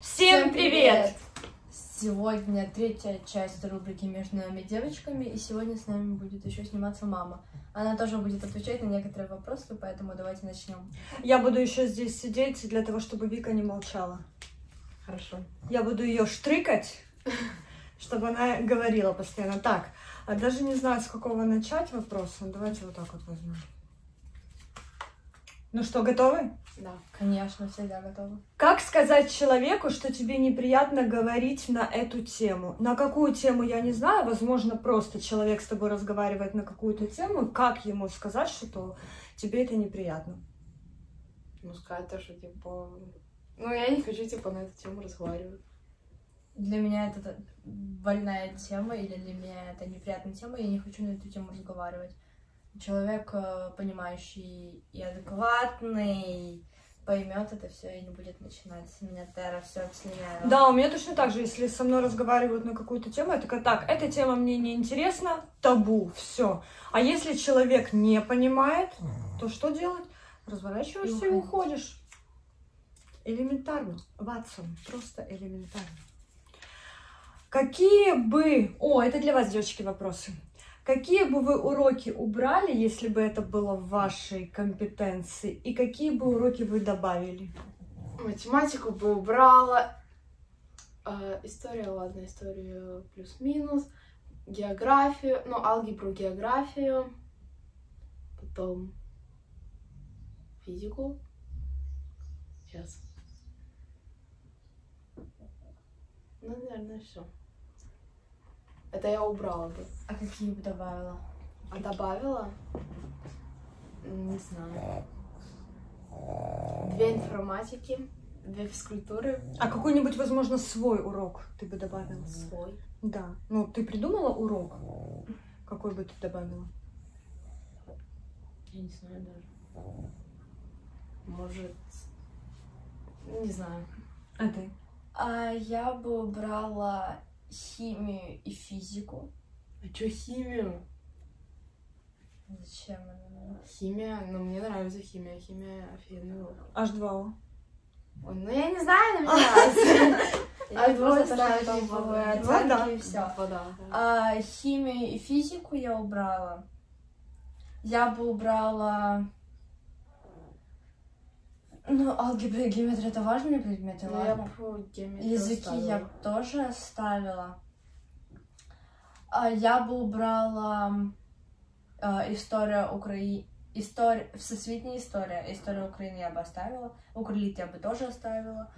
Всем привет! Сегодня третья часть рубрики «Между нами девочками», и сегодня с нами будет еще сниматься мама. Она тоже будет отвечать на некоторые вопросы, поэтому давайте начнем. Я буду еще здесь сидеть для того, чтобы Вика не молчала. Хорошо. Я буду ее штрикать, чтобы она говорила постоянно. Так, а даже не знаю, с какого начать вопроса. Давайте вот так вот возьмем. Ну что, готовы? Да. Конечно, всегда готова. Как сказать человеку, что тебе неприятно говорить на эту тему? На какую тему, я не знаю. Возможно, просто человек с тобой разговаривает на какую-то тему. Как ему сказать, что тебе это неприятно? Ну, сказать то, что, типа... Ну, я не хочу, типа, на эту тему разговаривать. Для меня это больная тема, или для меня это неприятная тема, я не хочу на эту тему разговаривать. Человек, э, понимающий и адекватный, поймет это все и не будет начинать с меня Тера все обслиняю. Да, у меня точно так же, если со мной разговаривают на какую-то тему, я такая, так, эта тема мне не интересна, табу, все. А если человек не понимает, то что делать? Разворачиваешься и, и уходишь. Элементарно, Ватсон, просто элементарно. Какие бы... О, это для вас, девочки, вопросы. Какие бы вы уроки убрали, если бы это было в вашей компетенции? И какие бы уроки вы добавили? Математику бы убрала. Э, история, ладно, историю плюс-минус. Географию, ну, алгебру, географию. Потом физику. Сейчас. Ну, наверное, все. Это я убрала бы. А какие бы добавила? А добавила? Не знаю. Две информатики, две физкультуры. А какой-нибудь, возможно, свой урок ты бы добавила? Свой? Да. Ну, ты придумала урок? Какой бы ты добавила? Я не знаю даже. Может, не знаю. А ты? А я бы убрала химию и физику. А чё химию? Зачем она? Химия, ну мне нравится химия, химия офигенный урок. H2O. Ой, ну я не знаю, но мне нравится. Оценки и все. Вода, да. А химию и физику я убрала. Я бы убрала... Ну, алгебра и геометрия это важные предметы, Ну, я ладно? бы геометрию Языки оставила. я тоже оставила. А я бы убрала э, история Украины. История, всесвітня история. История Украины я бы оставила. Укрылит я бы тоже оставила.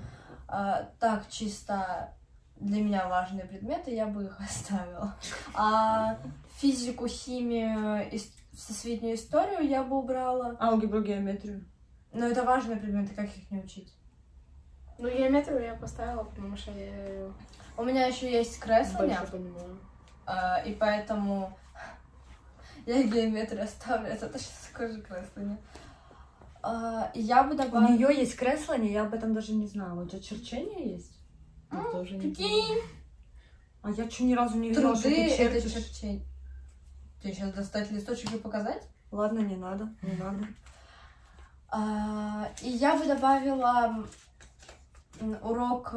А, так, чисто для меня важные предметы, я бы их оставила. А физику, химию, ис- всесвітнюю историю я бы убрала. Алгебру, геометрию. Но это важные предметы, как их не учить? Ну, геометрию я поставила, потому что я У меня еще есть понимаю. А, и поэтому я геометрию оставлю. Это точно такое же кресление. А, я бы У добавила... нее есть кресление, я об этом даже не знала. У тебя черчение есть? Ну, тоже не Прикинь, А я что ни разу не видела, что ты это чертишь. черчение. Тебе сейчас достать листочек и показать? Ладно, не надо, не надо. А, и я бы добавила урок,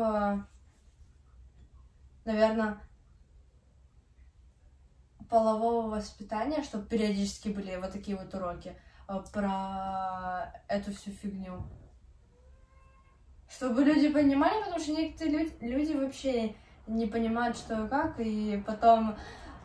наверное, полового воспитания, чтобы периодически были вот такие вот уроки э, про эту всю фигню. Чтобы люди понимали, потому что некоторые люди вообще не понимают, что и как, и потом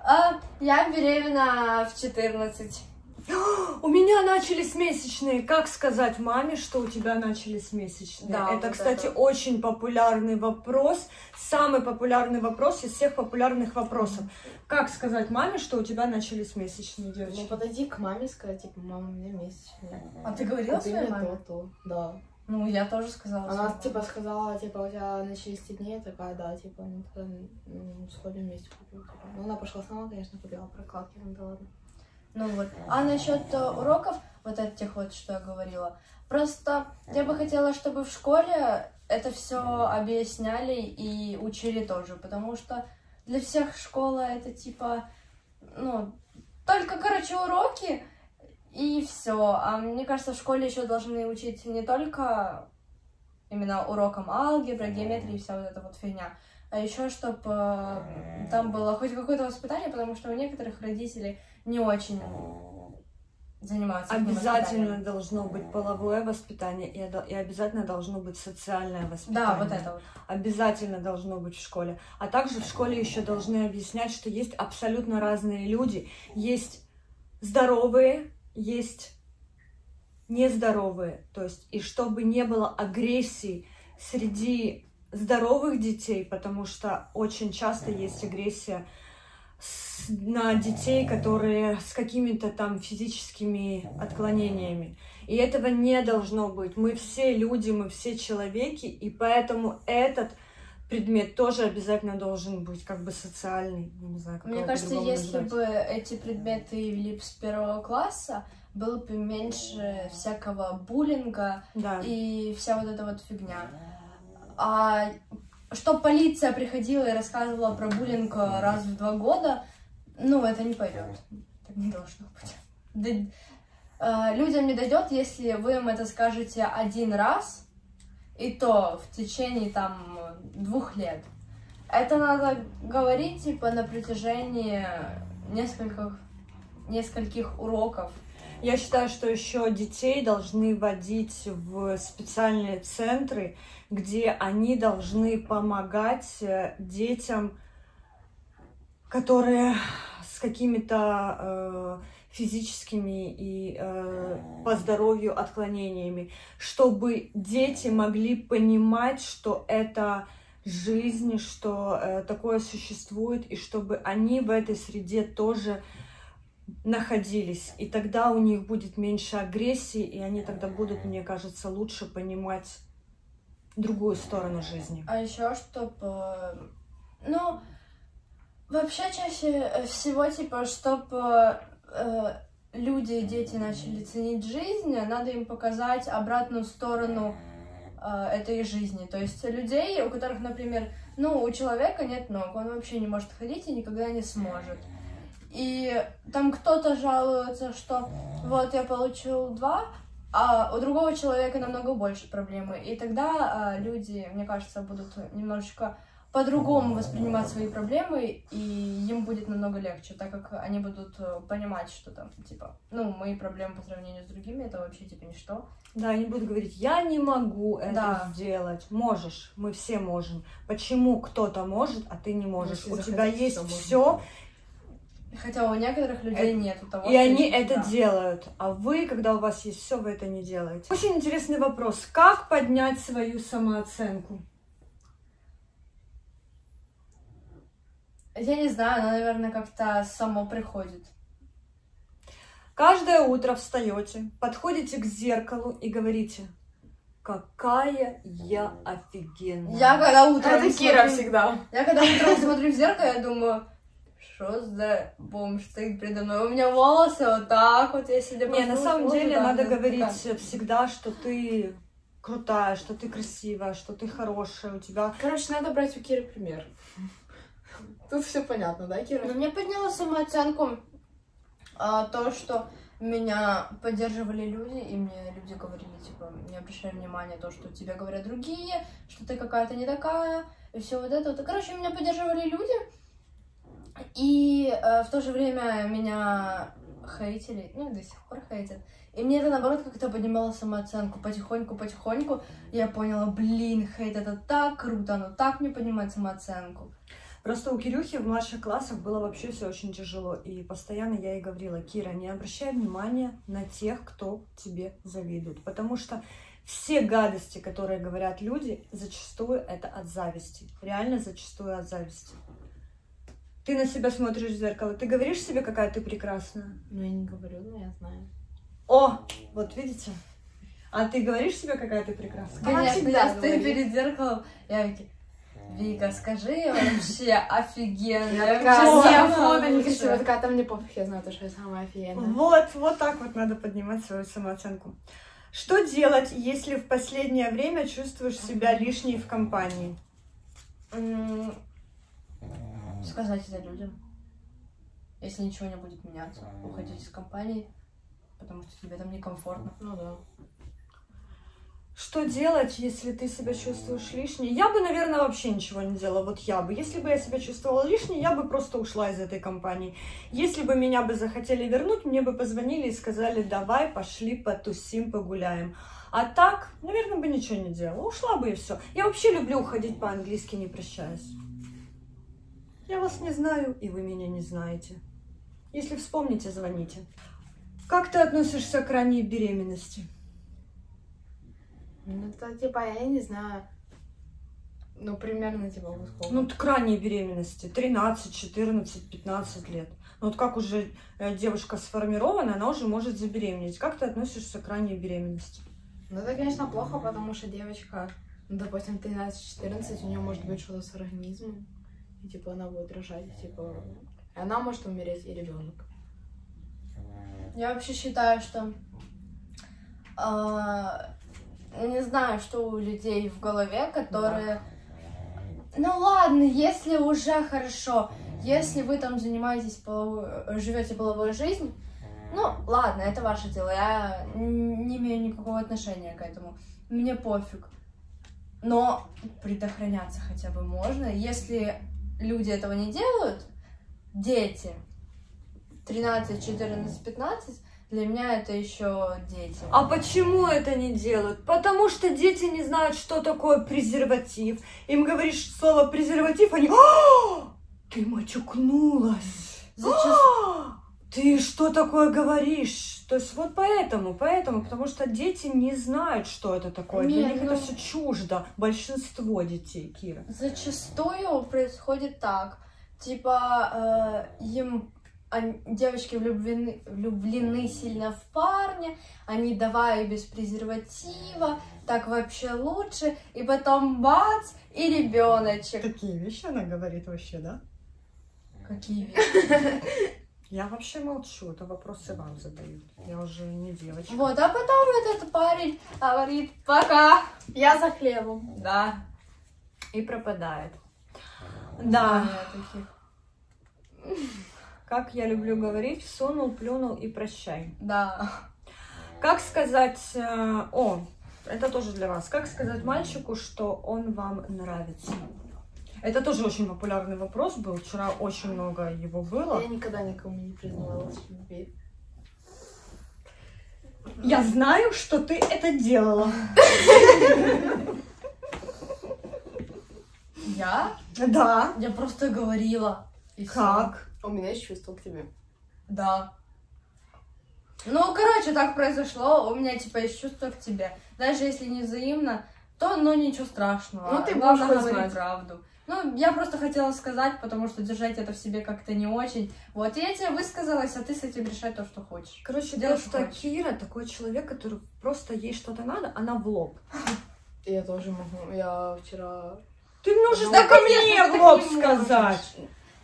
«А, я беременна в 14. У меня начались месячные. Как сказать маме, что у тебя начались месячные? Да, это, вот кстати, это. очень популярный вопрос. Самый популярный вопрос из всех популярных вопросов. Как сказать маме, что у тебя начались месячные, Ну, девочки? подойди к маме, сказать, типа, мама, у меня месячные. А ты говорила Ты своей маме? то, то. Да. Ну, я тоже сказала. Она, типа, сказала, типа, у тебя начались те дни, я такая, да, типа, ну, тогда сходим вместе купим. Типа. Ну, она пошла сама, конечно, купила прокладки, ну, да ладно. Ну вот. А насчет э, уроков, вот этих вот, что я говорила, просто я бы хотела, чтобы в школе это все объясняли и учили тоже, потому что для всех школа это типа, ну, только, короче, уроки и все. А мне кажется, в школе еще должны учить не только именно урокам алгебры, геометрии и вся вот эта вот фигня. А еще, чтобы там было хоть какое-то воспитание, потому что у некоторых родителей не очень занимаются Обязательно должно быть половое воспитание и, и обязательно должно быть социальное воспитание. Да, вот это вот. Обязательно должно быть в школе. А также в школе еще должны объяснять, что есть абсолютно разные люди. Есть здоровые, есть нездоровые. То есть, и чтобы не было агрессии среди здоровых детей, потому что очень часто есть агрессия с- на детей, которые с какими-то там физическими отклонениями. И этого не должно быть. Мы все люди, мы все человеки, и поэтому этот предмет тоже обязательно должен быть как бы социальный. Не знаю, как Мне кажется, если назвать. бы эти предметы ввели б с первого класса, было бы меньше всякого буллинга Да. и вся вот эта вот фигня. А что полиция приходила и рассказывала про буллинг э, раз в два года, ну, это не пойдет. Так не должно быть. Да, э, людям не дойдет, если вы им это скажете один раз, и то в течение там двух лет. Это надо говорить, типа, на протяжении нескольких, нескольких уроков. Я считаю, что еще детей должны водить в специальные центры, где они должны помогать э, детям, которые с какими-то э, физическими и э, по здоровью отклонениями, чтобы дети могли понимать, что это жизнь, что э, такое существует, и чтобы они в этой среде тоже находились. И тогда у них будет меньше агрессии, и они тогда будут, мне кажется, лучше понимать другую сторону жизни. А еще, чтобы, ну, вообще чаще всего, типа, чтобы люди, дети начали ценить жизнь, надо им показать обратную сторону э, этой жизни. То есть людей, у которых, например, ну, у человека нет ног, он вообще не может ходить и никогда не сможет. И там кто-то жалуется, что вот я получил два, а у другого человека намного больше проблемы. И тогда а, люди, мне кажется, будут немножечко по-другому воспринимать свои проблемы, и им будет намного легче, так как они будут э, понимать, что там, типа, ну, мои проблемы по сравнению с другими, это вообще, типа, ничто. Да, они будут говорить, я не могу это Да. сделать. Можешь, мы все можем. Почему кто-то может, а ты не можешь? Если у тебя есть все, Хотя у некоторых людей Это- нету того, и они это да. делают. А вы, когда у вас есть все, вы это не делаете. Очень интересный вопрос. Как поднять свою самооценку? Я не знаю, оно, наверное, как-то само приходит. Каждое утро встаете, подходите к зеркалу и говорите, какая я офигенная. Я когда утром Это Кира смотрю- всегда. Я когда утром смотрю в зеркало, я думаю, что за бомж стоит передо мной? У меня волосы вот так вот, я себе Не, на самом деле так надо говорить так. всегда, что ты крутая, что ты красивая, что ты хорошая, у тебя... Короче, надо брать у Киры пример. Тут все понятно, да, Кира? Но мне подняло самооценку а, то, что меня поддерживали люди, и мне люди говорили, типа, не обращай внимания то, что тебе говорят другие, что ты какая-то не такая, и все вот это вот. Короче, меня поддерживали люди, и э, в то же время меня хейтили, ну, и до сих пор хейтят. И мне это, наоборот, как-то поднимало самооценку потихоньку-потихоньку. И я поняла, блин, хейт это так круто, оно так мне поднимает самооценку. Просто у Кирюхи в младших классах было вообще все очень тяжело. И постоянно я ей говорила, Кира, не обращай внимания на тех, кто тебе завидует. Потому что все гадости, которые говорят люди, зачастую это от зависти. Реально зачастую от зависти. Ты на себя смотришь в зеркало, ты говоришь себе, какая ты прекрасная. Ну, я не говорю, но я знаю. О, вот видите? А ты говоришь себе, какая ты прекрасная? Она Конечно, всегда я стою перед зеркалом, я такие, Вика, скажи я вообще офигенно. Я вообще такая, не, фото лучшая». некрасивая, такая, там мне пофиг, я знаю, то, что я самая офигенная. Вот, вот так вот надо поднимать свою самооценку. Что делать, если в последнее время чувствуешь себя лишней в компании? Сказать это людям. Если ничего не будет меняться, уходить из компании, потому что тебе там некомфортно. Ну да. Что делать, если ты себя чувствуешь лишней? Я бы, наверное, вообще ничего не делала. Вот я бы. Если бы я себя чувствовала лишней, я бы просто ушла из этой компании. Если бы меня бы захотели вернуть, мне бы позвонили и сказали, давай, пошли потусим, погуляем. А так, наверное, бы ничего не делала. Ушла бы и все. Я вообще люблю уходить по-английски, не прощаясь. Я вас не знаю, и вы меня не знаете. Если вспомните, звоните. Как ты относишься к ранней беременности? Ну, это типа, я не знаю. Ну, примерно, типа, во сколько? Ну, к ранней беременности. 13, 14, 15 лет. Ну, вот как уже э, девушка сформирована, она уже может забеременеть. Как ты относишься к ранней беременности? Ну, это, конечно, плохо, потому что девочка, ну, допустим, 13-14, у нее может быть что-то с организмом. И, типа, она будет рожать, и, типа, она может умереть, и ребенок. Я вообще считаю, что а, не знаю, что у людей в голове, которые. Ну ладно, если уже хорошо, если вы там занимаетесь половой, живете половой жизнь, ну ладно, это ваше дело, я не имею никакого отношения к этому, мне пофиг. Но предохраняться хотя бы можно. Если люди этого не делают, дети 13, 14, 15, для меня это еще дети. А почему это не делают? Потому что дети не знают, что такое презерватив. Им говоришь слово презерватив, они... «А, Ты мочукнулась. Зачастую- А, Ты что такое говоришь? То есть вот поэтому, поэтому, потому что дети не знают, что это такое. Для Не, них ну- это все чуждо. Большинство детей, Кира. Зачастую происходит так. Типа, э, им они- девочки влюблены, влюблены сильно в парня, они давай без презерватива, так вообще лучше, и потом бац, и ребеночек. Такие вещи она говорит вообще, да? Какие вещи. Я вообще молчу, это вопросы вам задают. Я уже не девочка. Вот, а потом этот парень говорит пока. Я за хлебом. Да. И пропадает. Да. Как я люблю говорить, сунул, плюнул и прощай. Да. Как сказать... э, О, это тоже для вас. Как сказать мальчику, что он вам нравится? Это тоже очень популярный вопрос был. Вчера очень много его было. Я никогда никому не признавалась в любви. Я знаю, что ты это делала. Я? Да. Я просто говорила. И. Как? У меня есть чувство к тебе. Да. Ну, короче, так произошло. У меня, типа, есть чувство к тебе. Даже если не взаимно, то, ну, ничего страшного. Ну, ты Главное говорить говорить. правду. Ну, я просто хотела сказать, потому что держать это в себе как-то не очень. Вот, и я тебе высказалась, а ты с этим решай то, что хочешь. Короче, Делай, просто что хочешь. Кира такой человек, который просто ей что-то надо, она в лоб. Я тоже могу. Я вчера... Ты можешь так конечно, мне в лоб не сказать.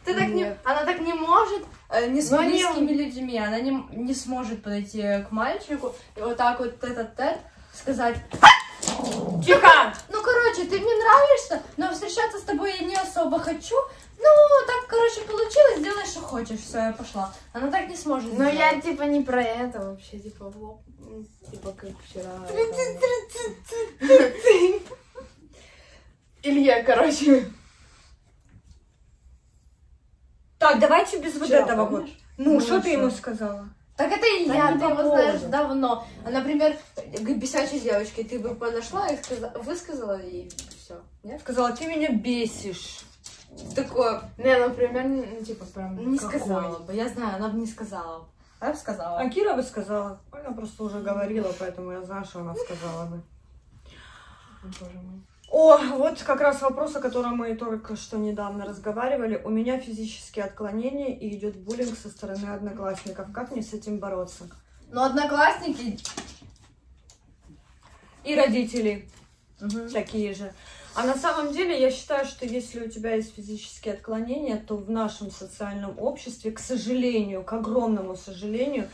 Ты так не... Она так не может, э, не с Но не- близкими людьми, она не, не сможет подойти к мальчику и вот так вот тет-а-тет сказать, Тихо! ну, короче, ты мне нравишься, но встречаться с тобой я не особо хочу, ну, так, короче, получилось, делай, что хочешь, все, я пошла. Она так не сможет Но сделать. я, типа, не про это вообще, типа, лоб. М, Типа, как вчера. Илья, короче. Так, давайте без вот этого помнишь? Ну, Ну, что ты ему сказала? Так это Да не ты его знаешь давно. А, например, к бесячей девочке ты бы подошла и сказа- высказала ей все. Нет? Сказала, ты меня бесишь. Такое, Не, ну, примерно, ну, типа, прям не какой. сказала бы. Я знаю, она бы не сказала. Она бы сказала. А Кира бы сказала. Она просто уже говорила, поэтому я знаю, что она сказала бы. Боже мой. О, вот как раз вопрос, о котором мы только что недавно разговаривали. У меня физические отклонения и идет буллинг со стороны одноклассников. Как мне с этим бороться? Но одноклассники... И родители Мгм. такие же. А на самом деле я считаю, что если у тебя есть физические отклонения, то в нашем социальном обществе, к сожалению, к огромному сожалению,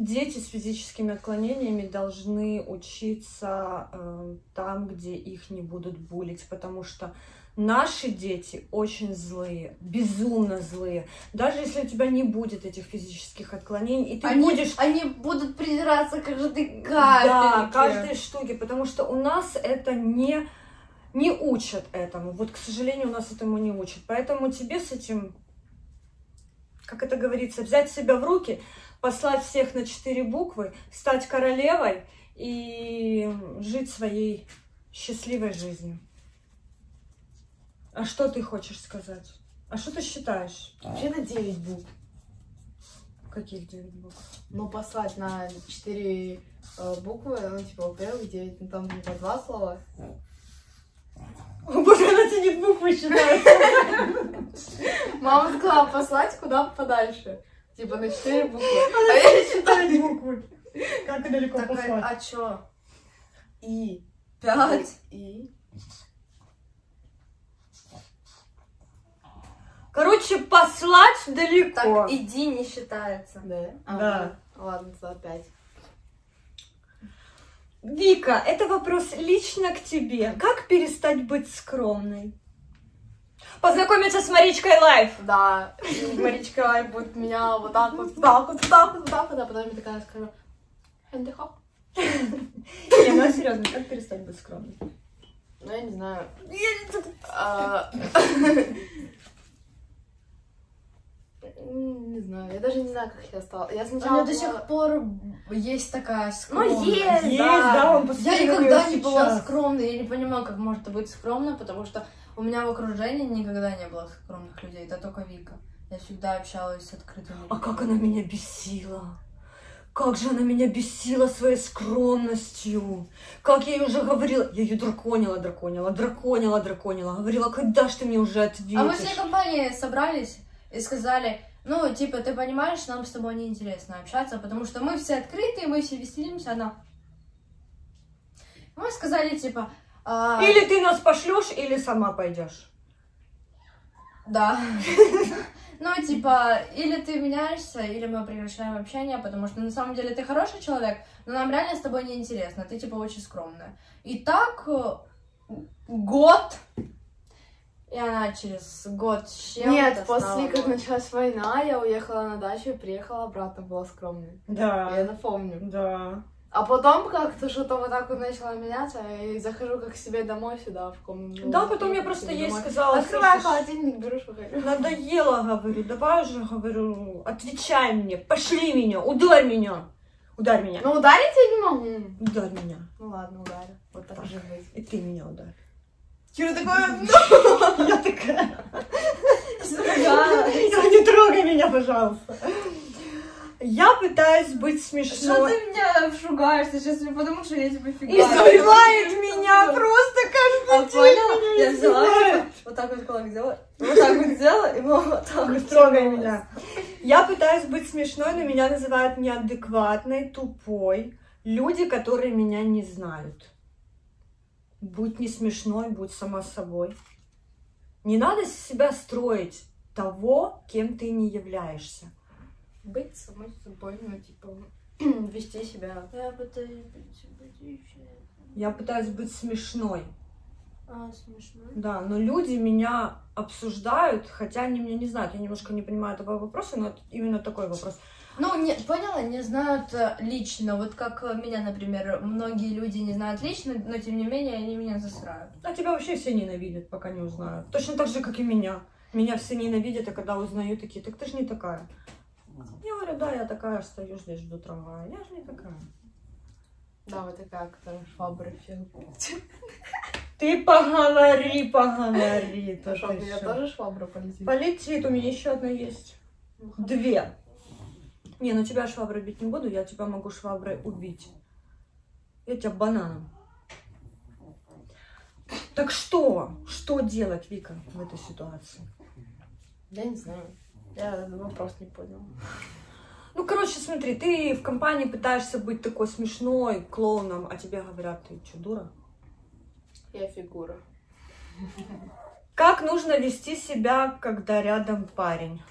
дети с физическими отклонениями должны учиться э, там, где их не будут булить, потому что Наши дети очень злые, безумно злые. Даже если у тебя не будет этих физических отклонений, и ты они, будешь они будут придираться каждой да, капельке. каждой штуке, потому что у нас это не, не учат этому. Вот, к сожалению, у нас этому не учат. Поэтому тебе с этим, как это говорится, взять себя в руки, послать всех на четыре буквы, стать королевой и жить своей счастливой жизнью. А что ты хочешь сказать? А что ты считаешь? Вообще на 9 букв. Каких девять букв? Ну, послать на 4 буквы, ну, типа, во-первых, 9, ну, там типа два слова. О, боже, она сидит буквы считает. Мама сказала послать куда подальше. Типа на 4 буквы. А я считает буквы. Как далеко Так, послать? а чё? И. Пять? И. Короче, послать далеко. Так, иди не считается. Да? Да. ну, Ладно, 5. Вика, это вопрос лично к тебе. Как перестать быть скромной? Познакомиться с Маричкой Лайф. Да. И Маричка Лайф будет меня вот так вот, вот так вот, вот так вот, вот так вот, а потом я такая скажу, Хэндихоп. Не, ну а серьезно, как перестать быть скромной? Ну, я не знаю. А, Не знаю, я даже не знаю, как я стала. Я У сначала меня до сих пор есть такая Ну, скромность. есть, Есть, да. да, он Я постоянно никогда не была скромной, я не понимаю, как может быть скромно, потому что у меня в окружении никогда не было скромных людей, это только Вика. Я всегда общалась с открытыми А людьми. как она меня бесила. Как же она меня бесила своей скромностью. Как я ей уже говорила. Я ее драконила, драконила, драконила, драконила. Говорила, когда ж ты мне уже ответишь? А мы всей компанией собрались и сказали, ну, типа, ты понимаешь, нам с тобой неинтересно общаться, потому что мы все открытые, мы все веселимся, она... Мы сказали, типа, а, Или ты нас пошлешь, или сама пойдешь. Да. Ну, типа, или ты меняешься, или мы прекращаем общение, потому что на самом деле ты хороший человек, но нам реально с тобой неинтересно, ты, типа, очень скромная. И так э, год, и она через год с чем-то Нет, после как началась война, я уехала на дачу и приехала обратно, была скромной. Я Да. это помню. Да. А потом как-то что-то вот так вот начало меняться, и захожу как к себе домой сюда, в комнату. Да, потом я просто ей сказала, Открываю холодильник, беру, хочу. Надоело, говорю, давай уже, говорю, отвечай мне, пошли меня, ударь меня. Ударь меня. Ну, ударить я не могу. Ударь меня. Ну ладно, ударю. Вот так же быть. И ты меня ударь. Чего такое? Я такая. Не трогай меня, пожалуйста. Я пытаюсь быть Что смешной. ты меня шугаешься сейчас, потому что я тебя И фига. сбивает меня просто каждый А поняла? Я взяла, вот так вот кулак сделала, вот так вот сделала, и вот так вот трогай меня. Я пытаюсь быть смешной, но меня называют неадекватной, тупой. Люди, которые меня не знают. Будь не смешной, будь сама собой. Не надо себя строить того, кем ты не являешься. Быть самой собой, ну, типа, вести себя. Я пытаюсь быть симпатичной. Я пытаюсь быть смешной. А, смешно. Да, но люди меня обсуждают, хотя они меня не знают. Я немножко не понимаю этого вопроса, но это именно такой вопрос. Ну, не, поняла, не знают э, лично. Вот как меня, например, многие люди не знают лично, но тем не менее они меня засрают. А тебя вообще все ненавидят, пока не узнают. Точно так же, как и меня. Меня все ненавидят, а когда узнают, такие, так ты же не такая. Я говорю, да, я такая, стою здесь, жду трамвая. Я же не такая. Да, вот такая, которая швабры. Ты поговори, поговори. то Что, у меня тоже швабра полетит? Полетит, у меня еще одна есть. Две. Не, ну тебя шваброй бить не буду, я тебя могу шваброй убить. Я тебя бананом. Так что? Что делать, Вика, в этой ситуации? Я не знаю. Я вопрос не понял. Ну, короче, смотри, ты в компании пытаешься быть такой смешной, клоуном, а тебе говорят, ты что, дура? Я фигура. Как нужно вести себя, когда рядом парень?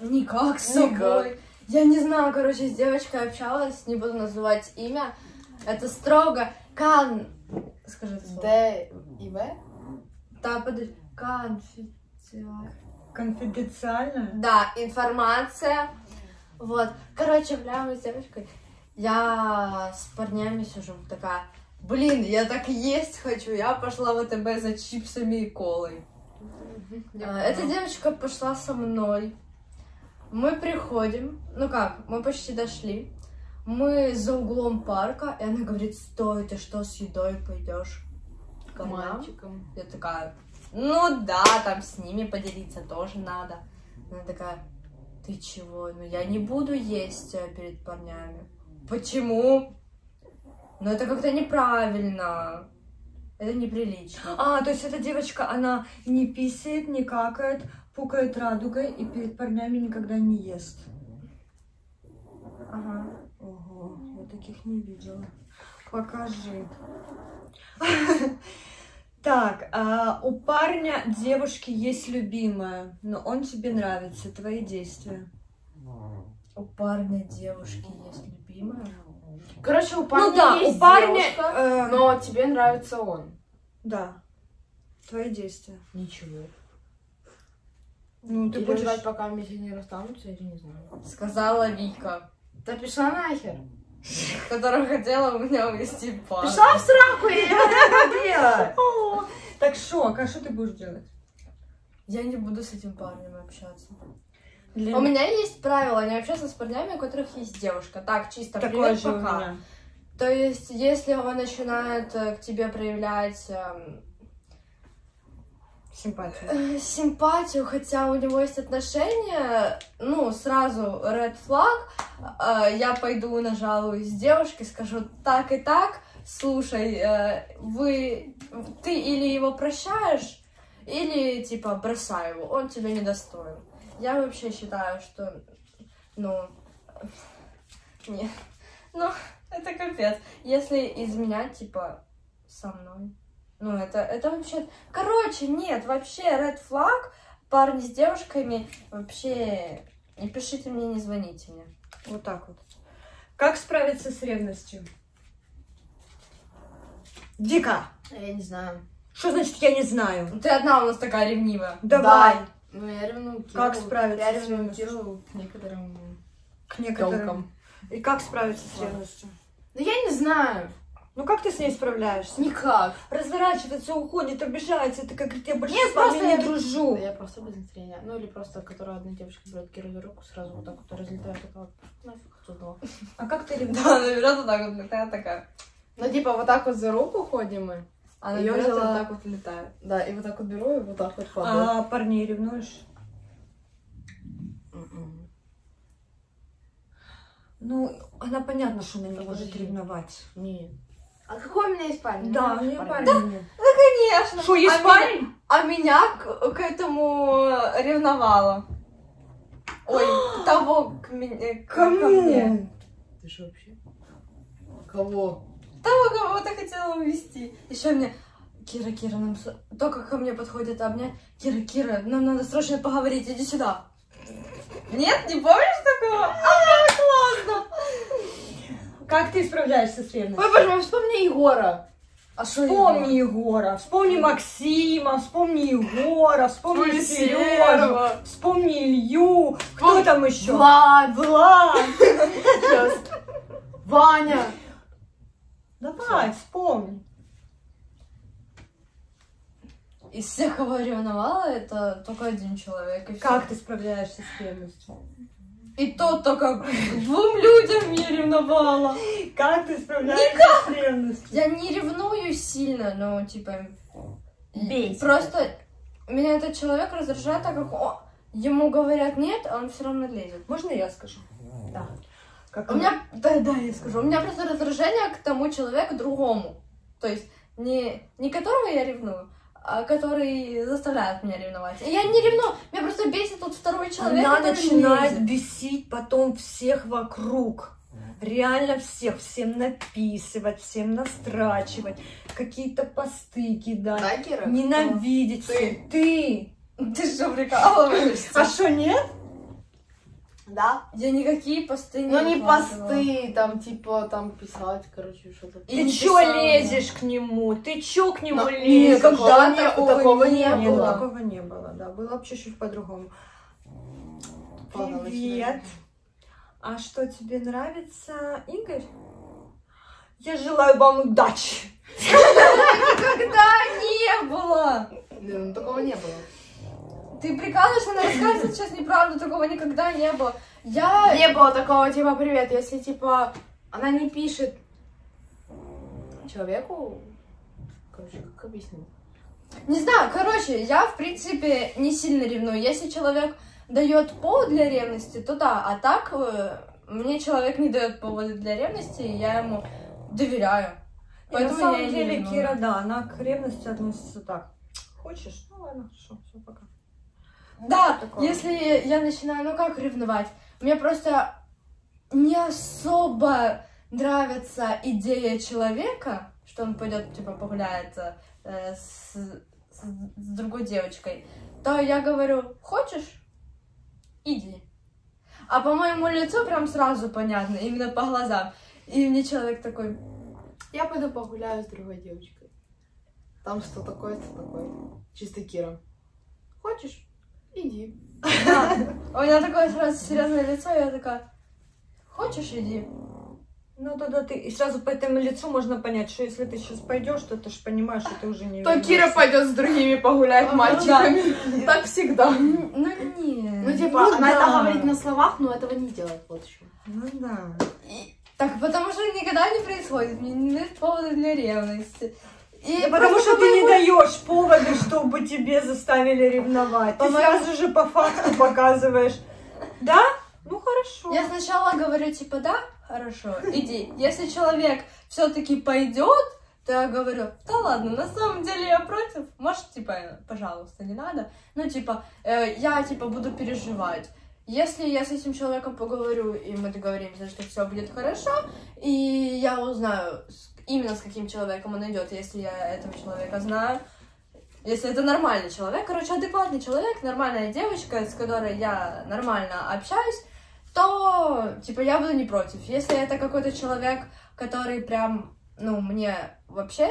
Никак с Никак. собой. Я не знаю, короче, с девочкой общалась, не буду называть имя. Это строго. Кан... Скажи это слово. Д и В? Да, подожди. Конфиденциально. Конфиденциально? Да, информация. Вот. Короче, бля, мы с девочкой. Я с парнями сижу, такая, блин, я так есть хочу. Я пошла в ВТБ за чипсами и колой. А, Эта девочка пошла со мной. Мы приходим, ну как, мы почти дошли. Мы за углом парка, и она говорит, стой, ты что, с едой пойдешь ко нам?» Мальчиком. Я такая, ну да, там с ними поделиться тоже надо. Она такая, ты чего? Ну я не буду есть э, перед парнями. Почему? Ну это как-то неправильно. Это неприлично. А, то есть эта девочка, она не писает, не какает, пукает радугой и перед парнями никогда не ест. Ага. Ого, я таких не видела. Покажи. Так, а, у парня девушки есть любимая, но он тебе нравится, твои действия. У парня девушки есть любимая. Короче, у парня ну да, есть у парня, девушка, э, но тебе нравится он. да, твои действия. Ничего. Ну, ты Или будешь... ждать, пока вместе не расстанутся, или не знаю. Сказала Вика, Да пошла нахер. Которая хотела у меня увести пар. Пошла в сраку, я не. О, Так что, а что ты будешь делать? Я не буду с этим парнем общаться. Для У меня есть правило не общаться с парнями, у которых есть девушка. Так, чисто такое привет, же пока. То есть, если он начинает э, к тебе проявлять эм, Симпатия. э, симпатию, хотя у него есть отношения, ну, сразу red flag, э, я пойду нажалуюсь с девушкой, скажу так и так, слушай, э, вы, ты или его прощаешь, или, типа, бросай его, он тебя недостоин. Я вообще считаю, что, ну, не, ну, это капец. Если изменять, типа, со мной, ну, это, это вообще... Короче, нет, вообще, red flag, парни с девушками, вообще, не пишите мне, не звоните мне. Вот так вот. Как справиться с ревностью? Дика! Я не знаю. Что значит я не знаю? Ты одна у нас такая ревнивая. Давай Ну, я ревную к Как справиться Я с ревную ревностью? Кириллу к некоторым к некоторым. телкам. И как справиться с ревностью? Ну, я не знаю. Ну как ты с ней справляешься? Никак. Разворачивается, уходит, обижается. Ты как я больше Нет, с вами не я- дружу. Я просто без настроения. Ну, или просто, которая одна девочка берет Киру руку, сразу вот так вот разлетает. Такая, нафиг отсюда. А как ты ревнуешь? Да, она берет вот так вот, такая такая. Ну, типа, вот так вот за руку ходим мы. Она берет взяла. вот так вот летает. Да, и вот так вот беру, и вот так вот падаю. А парней ревнуешь? М-м. Ну, она понятно, что она не Подожди. может ревновать. Нет. А какой у меня есть парень? Да, у меня парень нет. Конечно. Что, есть а парень? Меня, а меня к, к этому ревновала. Ой, того к, мне- к- ко мне. Ты что вообще? Кого? Того, кого ты хотела увести. Еще мне... Кира, Кира, нам только ко мне подходит обнять. Кира, Кира, нам надо срочно поговорить, иди сюда. Нет, не помнишь такого? А, классно. Как ты справляешься с ревностью? Ой, боже мой, вспомни Егора. А Вспомни Егора, вспомни Максима, вспомни Егора, вспомни Сережу, вспомни Илью. Кто там еще? Влад. Влад. Сейчас. Ваня. Давай, вспомни. Из всех, кого ревновала, это только один человек. Как ты справляешься с ревностью? И то только двум людям я ревновала. Как ты справляешься с ревностью? Я не ревную сильно, но типа... Бесит Просто меня этот человек раздражает, так как о, ему говорят нет, а он все равно лезет. Можно я скажу? Да. Как У меня, да, да, я скажу, у меня просто раздражение к тому человеку другому. То есть не, не которого я ревную, который заставляет меня ревновать. Я не ревную, меня просто бесит тот второй человек, Она начинает бесить потом всех вокруг. Реально всех, всем написывать, всем настрачивать, какие-то посты кидать, Да, Кира? ненавидеть Ты. Ты! Ты что, прикалываешься? А что, нет? Да? Я никакие посты не Ну не посты, там типа там писать, короче, что-то. И Ты чё лезешь к нему? Ты чё к нему Но- лезешь? Никогда не- такого, такого не, не было. такого не было, да. Было вообще чуть по-другому. Привет. А что тебе нравится, Игорь? Я желаю вам удачи. Никогда не было! Ну такого не было. Ты прикалываешься, она рассказывает сейчас неправду, такого никогда не было. Я... Не было такого, типа, привет, если, типа, она не пишет человеку, короче, как объяснить? Не знаю, короче, я, в принципе, не сильно ревную. Если человек дает повод для ревности, то да, а так э, мне человек не дает повода для ревности, и я ему доверяю. И на Поэтому самом я и не деле. Кира, да, она к ревности относится так. Хочешь? Ну ладно, хорошо, все, пока. Да, Такого. если я начинаю, ну как ревновать? Мне просто не особо нравится идея человека, что он пойдет, типа, погуляет э, с, с- с другой девочкой, то я говорю, хочешь? Иди. А по моему лицу прям сразу понятно, именно по глазам. И мне человек такой, Я пойду погуляю с другой девочкой. Там что такое, что такое. Чисто Кира. Хочешь? Иди. да. У меня такое сразу серьезное лицо, и я такая, хочешь, иди. Ну тогда ты и сразу по этому лицу можно понять, что если ты сейчас пойдешь, то ты же понимаешь, что ты уже не То. Кира пойдет с другими погулять мальчиками. Так всегда. Ну не. Ну, типа, она это говорит на словах, но этого не делает. Вот еще. Ну да. Так, потому что никогда не происходит, мне не дают повода для ревности. И Да потому что ты не по-моему- даешь поводы, чтобы тебе заставили ревновать. Ты По-моему- сразу же по факту показываешь. Да? Ну хорошо. Я сначала говорю, типа, да, хорошо, иди. Если человек все-таки пойдет, то я говорю, да ладно, на самом деле я против. Может, типа, пожалуйста, не надо. Ну, типа, э, я, типа, буду переживать. Если я с этим человеком поговорю, и мы договоримся, что все будет хорошо, и я узнаю с- именно с каким человеком он идет, если я этого человека знаю, если это нормальный человек, короче, адекватный человек, нормальная девочка, с которой я нормально общаюсь, то, типа, я буду не против. Если это какой-то человек, который прям, ну, мне вообще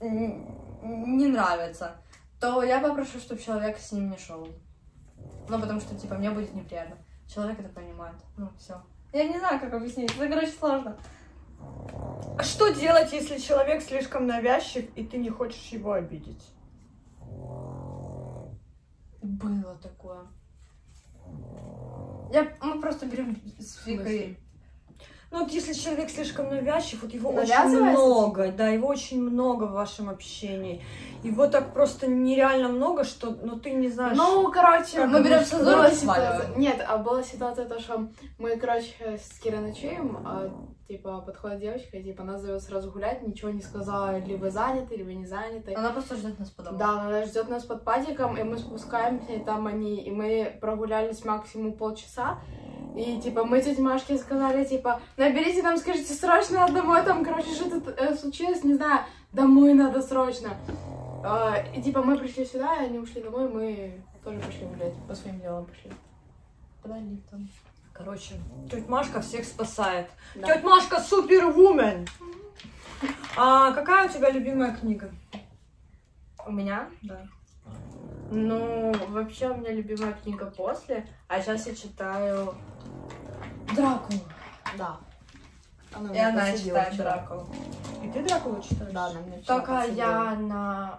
не нравится, то я попрошу, чтобы человек с ним не шел. Ну, потому что, типа, мне будет неприятно. Человек это понимает. Ну, все. Я не знаю, как объяснить. Это, короче, сложно. А Что делать, если человек слишком навязчив, и ты не хочешь его обидеть? Было такое. Я, мы просто берем с Викой. Ну вот если человек слишком навязчив, вот его очень много, да, его очень много в вашем общении. Его так просто нереально много, что, ну ты не знаешь. Ну, короче, Мы берем и ситуация-. Нет, а была ситуация то, что мы, короче, с Кирой ночуем, а, типа, подходит девочка, и, типа, нас зовет сразу гулять, ничего не сказала, либо заняты, либо не заняты. Она просто ждет нас по дому. Да, она ждет нас под падиком, и мы спускаемся, и там они, и мы прогулялись максимум полчаса, и, типа, мы тете Машке сказали, типа, наберите нам, скажите, срочно домой, там, короче, что-то э, случилось, не знаю, домой надо срочно. А, и, типа, мы пришли сюда, и они ушли домой, мы тоже пошли гулять, по своим делам пошли. Куда лифтом? Короче, тетя Машка всех спасает. Да. Тетя Машка супервумен. А какая у тебя любимая книга? У меня? Да. Ну, вообще у меня любимая книга после, а сейчас я читаю Дракулу. Да. Она И она читает вчера. Дракулу. И ты Дракулу читаешь? Да, она вчера Только я на,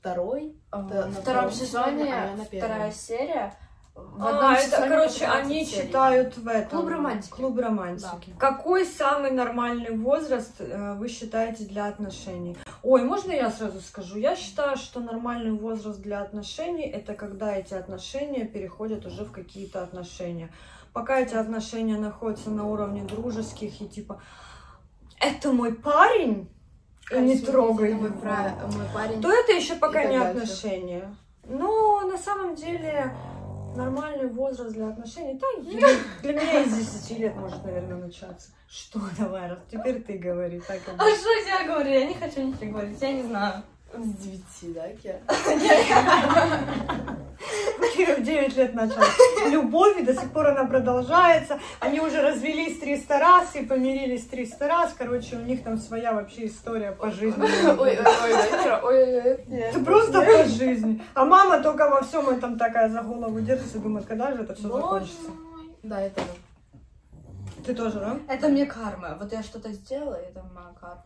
Второй? на втором сезоне, а вторая серия. В А, это, короче, по 15 они серий. читают в этом. Клуб романтики. Клуб романтики. Какой самый нормальный возраст э, вы считаете для отношений? Ой, можно я сразу скажу? Я считаю, что нормальный возраст для отношений это когда эти отношения переходят уже в какие-то отношения. Пока эти отношения находятся на уровне дружеских и типа это мой парень и не трогай мой, его», мой парень. то это еще пока не дальше. отношения. Но на самом деле нормальный возраст для отношений, да, я- для меня из 10 лет может, наверное, начаться. Что, давай, раз теперь ты говори, так и А что я говорю? Я не хочу ничего говорить, я не знаю. С девяти, да? Кира в 9 лет началась любовь, и до сих пор она продолжается. Они уже развелись 300 раз и помирились 300 раз. Короче, у них там своя вообще история по жизни. Ой, ой, ой, ой, ой, ой, нет. Это просто по жизни. А мама только во всем этом такая за голову держится и думает, когда же это все закончится. Да, это Ты тоже, да? Это мне карма. Вот я что-то сделала, и это моя карма.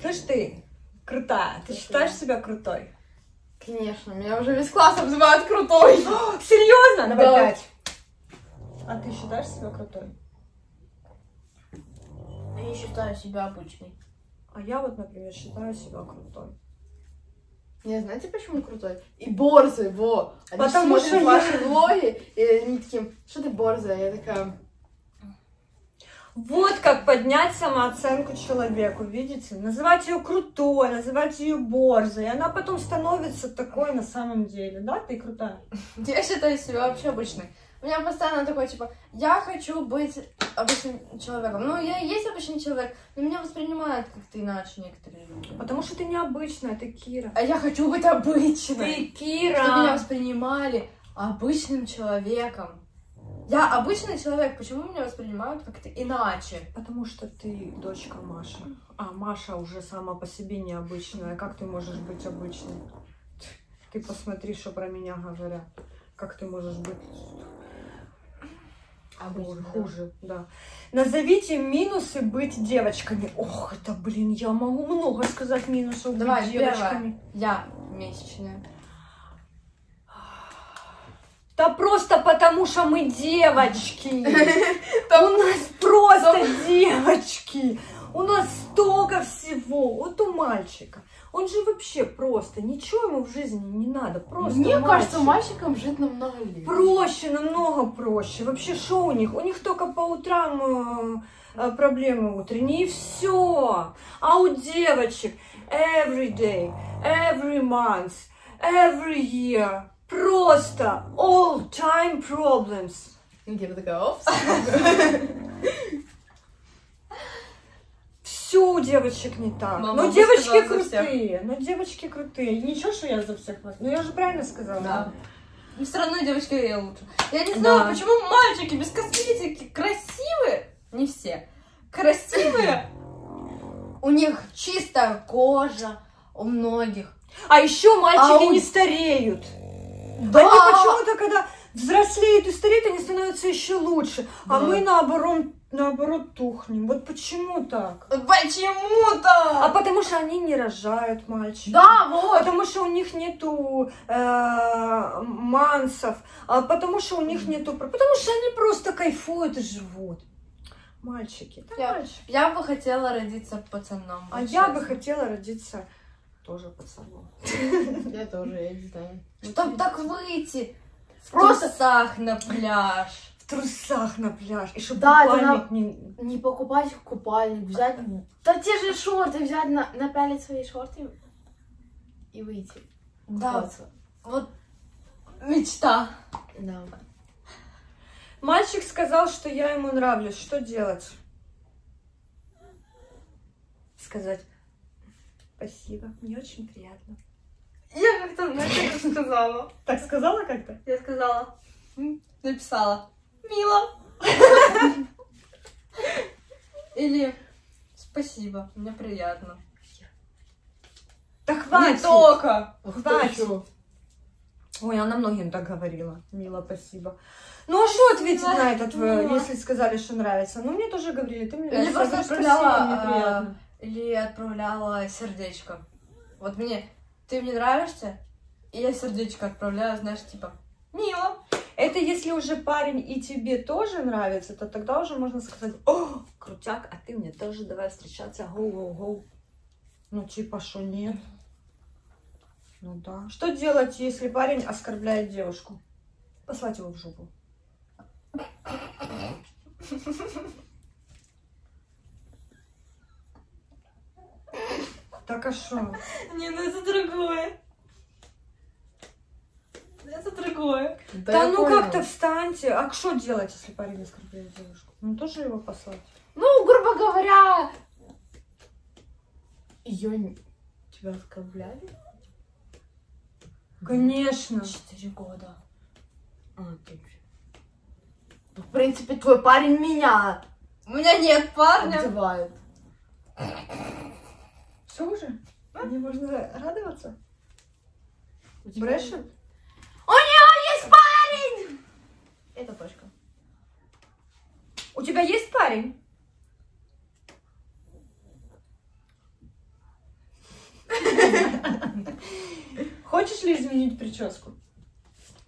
Слышь ты, крутая. Ты считаешь себя крутой? Конечно, меня уже весь класс обзывают крутой. Серьезно? Давай Да. пять. А ты считаешь себя крутой? Я считаю себя обычной. А я вот, например, считаю себя крутой. Не, знаете, почему крутой? И борзый, во! Они Потому смотрят что я- ваши влоги, и они такие, что ты борзая? Я такая, Вот как поднять самооценку человеку, видите? Называть ее крутой, называть ее борзой. И она потом становится такой на самом деле. Да, ты крутая? Я считаю себя вообще обычной. У меня постоянно такой, типа, я хочу быть обычным человеком. Ну, я и есть обычный человек, но меня воспринимают как-то иначе некоторые люди. Потому что ты необычная, ты Кира. А я хочу быть обычной. Ты Чтобы меня Кира! воспринимали обычным человеком. Я обычный человек, почему меня воспринимают как-то иначе? Потому что ты дочка Маши. А Маша уже сама по себе необычная. Как ты можешь быть обычной? Ты посмотри, что про меня говорят. Как ты можешь быть хуже, хуже, да. Назовите минусы быть девочками. Ох, это, блин, я могу много сказать минусов Давай, быть первое. девочками. Я месячная. Да просто потому, что мы девочки. У нас просто девочки. У нас столько всего. Вот у мальчика. Он же вообще просто, ничего ему в жизни не надо. Просто Мне мальчик. кажется, мальчикам жить намного легче. Проще, намного проще. Вообще, что у них? У них только по утрам э, э, проблемы утренние, и все. А у девочек every day, every month, every year. Просто all time problems. И Кира такая, опс. Все у девочек не так. Мама но девочки крутые. Но девочки крутые. Ничего, что я за всех вас. Ну я же правильно сказала. Да. Но все равно девочка я лучше. Я не знаю, Да. почему мальчики без косметики красивые. Не все. Красивые. У них чистая кожа. У многих. А еще мальчики А у- не стареют. Да. Они почему-то, когда взрослеют и стареют, они становятся еще лучше. А Да. мы наоборот, наоборот тухнем. Вот почему так? Почему-то. А потому что они не рожают мальчиков. Да, вот. Потому что у них нету э, мансов, а потому что у них нету... Потому что они просто кайфуют и живут. Мальчики, да, Я- мальчики. Я бы хотела родиться пацаном. А я бы хотела родиться тоже пацаном. Я тоже, я не знаю. Чтоб так выйти. В Просто- трусах на пляж. В трусах на пляж. И чтобы Да, купальник не... Не покупать купальник, взять... Да те же шорты взять, на, напялить свои шорты и выйти. Да, Купаться. вот мечта. Да. Мальчик сказал, что я ему нравлюсь. Что делать? Сказать спасибо, мне очень приятно. Я как-то на это сказала. Так сказала как-то? Я сказала, написала, мило. Или спасибо, мне приятно. Да Не хватит! только. Хватит. Ой, она многим так говорила. Мила, спасибо. Ну а что ответить на этот, э, Мила. если сказали, что нравится? Ну мне тоже говорили, ты мне просто Я спасибо, отправляла. Или отправляла сердечко. Вот мне, ты мне нравишься, и я сердечко отправляю, знаешь, типа, мило. Это если уже парень и тебе тоже нравится, то тогда уже можно сказать, о, крутяк, а ты мне тоже давай встречаться, гоу-гоу-гоу. Ну типа, что нет? Ну да. Что делать, если парень оскорбляет девушку? Послать его в жопу. Так а что? Не, ну это другое. Это другое. Да, я ну как-то встаньте. А что делать, если парень оскорбляет девушку? Ну тоже его послать. Ну, грубо говоря, ее тебя оскорбляли? Конечно. Четыре года. А, точно. В принципе, твой парень меня У меня нет парня. обзывает. Все уже? Мне можно радоваться? У тебя- Брешет? У него есть парень! Это точка. У тебя есть парень? Хочешь ли изменить прическу?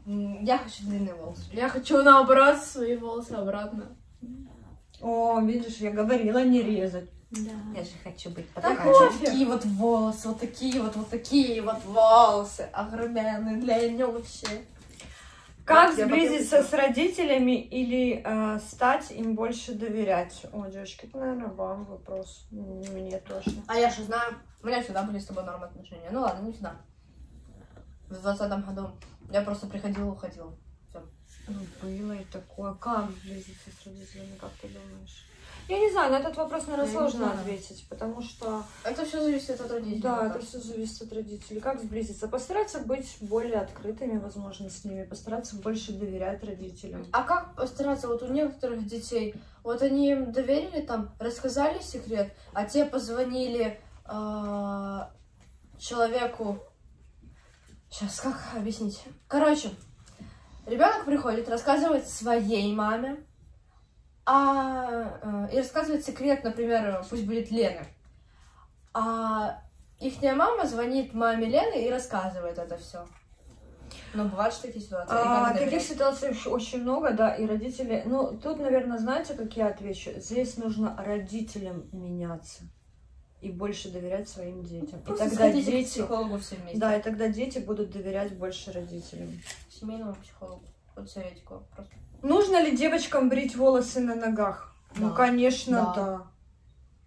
Я хочу длинные волосы. Я хочу наоборот свои волосы обратно. О, видишь, я говорила не резать. Да. Я же хочу быть Да такая. пофиг. Такие вот волосы, вот такие вот, вот такие вот волосы. Огроменные, длиннющие. Как Я сблизиться с родителями или э, стать им больше доверять? О, девочки, это, наверное, вам вопрос. Не мне точно. А я же знаю, у меня всегда были с тобой нормы отношения. Ну ладно, не всегда. В двадцатом году я просто приходила, уходила. Ну, было и такое. Как сблизиться с родителями, как ты думаешь? Я не знаю, на этот вопрос, наверное, Я сложно ответить, потому что, Это все зависит от родителей. да, это все зависит от родителей. Как сблизиться? Постараться быть более открытыми, возможно, с ними, постараться больше доверять родителям. А как постараться вот у некоторых детей? Вот они им доверили там, рассказали секрет, а те позвонили а, человеку. Сейчас как объяснить? Короче, ребенок приходит, рассказывает своей маме, а, э, и рассказывает секрет, например, пусть будет Лены. А их мама звонит маме Лены и рассказывает это все. Ну, бывают же такие ситуации. А, доверять? таких ситуаций очень- очень много, да, и родители... Ну, тут, наверное, знаете, как я отвечу? Здесь нужно родителям меняться и больше доверять своим детям. Просто и тогда сходите к дети... психологу все вместе. Да, и тогда дети будут доверять больше родителям. Семейному психологу. Вот советику просто. Нужно ли девочкам брить волосы на ногах? Ну, Да. конечно, Да.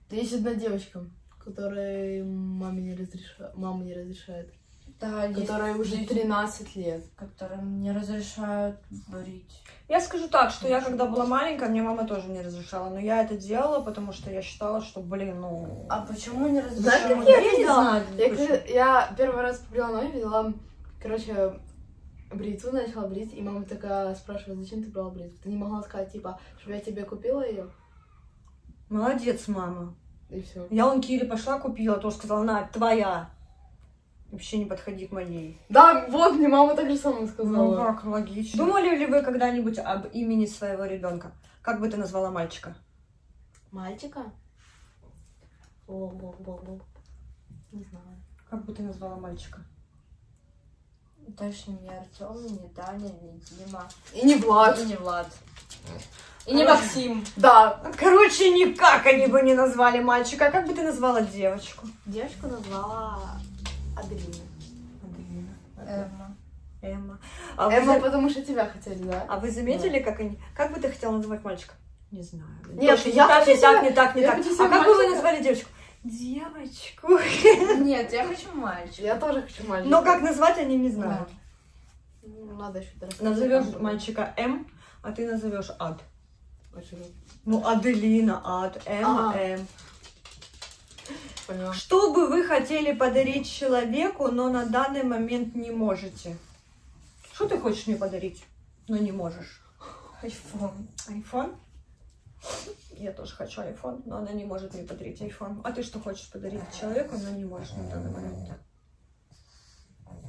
да. Есть одна девочка, которой маме не разрешает, мама не разрешает. Да, есть Которой уже дети, 13 лет. которым не разрешают брить. Я скажу так, что я, когда была маленькая, мне мама тоже не разрешала, но я это делала, потому что я считала, что, блин, ну... А почему не Знаешь, разрешают? как я не видела? знаю, Я, когда- я первый раз побрила ноги, видела, короче, бритву начала брить, и мама такая спрашивает, зачем ты брала бритву? Ты не могла сказать, типа, чтобы я тебе купила ее? Молодец, мама. И все. Я вон Кире пошла, купила, тоже сказала, на, твоя. Вообще не подходи к моей. Да, вот, мне мама так же самое Ну сказала. как, логично. Думали ли вы когда-нибудь об имени своего ребенка? Как бы ты назвала мальчика? Мальчика? О, бог, бог, бог. Не знаю. Как бы ты назвала мальчика? Точно не Артем, не Таня, не Дима. И не Влад. И не Влад. И не Максим. Да. Короче, никак они бы не назвали мальчика. А как бы ты назвала девочку? Девочку назвала Аделина. Аделина. Эмма. Эмма. А вы, Эмма, за- потому что тебя хотели, да? а вы заметили, как они... Как бы ты хотела называть мальчика? Не знаю. Нет, Точно, я не так, хочу не так, не так, не так. А как бы вы назвали девочку? Девочку. Нет, я хочу мальчика. Я тоже хочу мальчика. Но как назвать они не знают. Ну, надо еще. Назовешь мальчика М, а ты назовешь Ад. Почему? Ну, Аделина, Ад, М. М. Поняла. Что бы вы хотели подарить человеку, но на данный момент не можете? Что ты хочешь мне подарить, но не можешь? Айфон. Айфон? Я тоже хочу айфон, но она не может мне подарить айфон. А ты что хочешь подарить человеку, но не можешь на данный момент?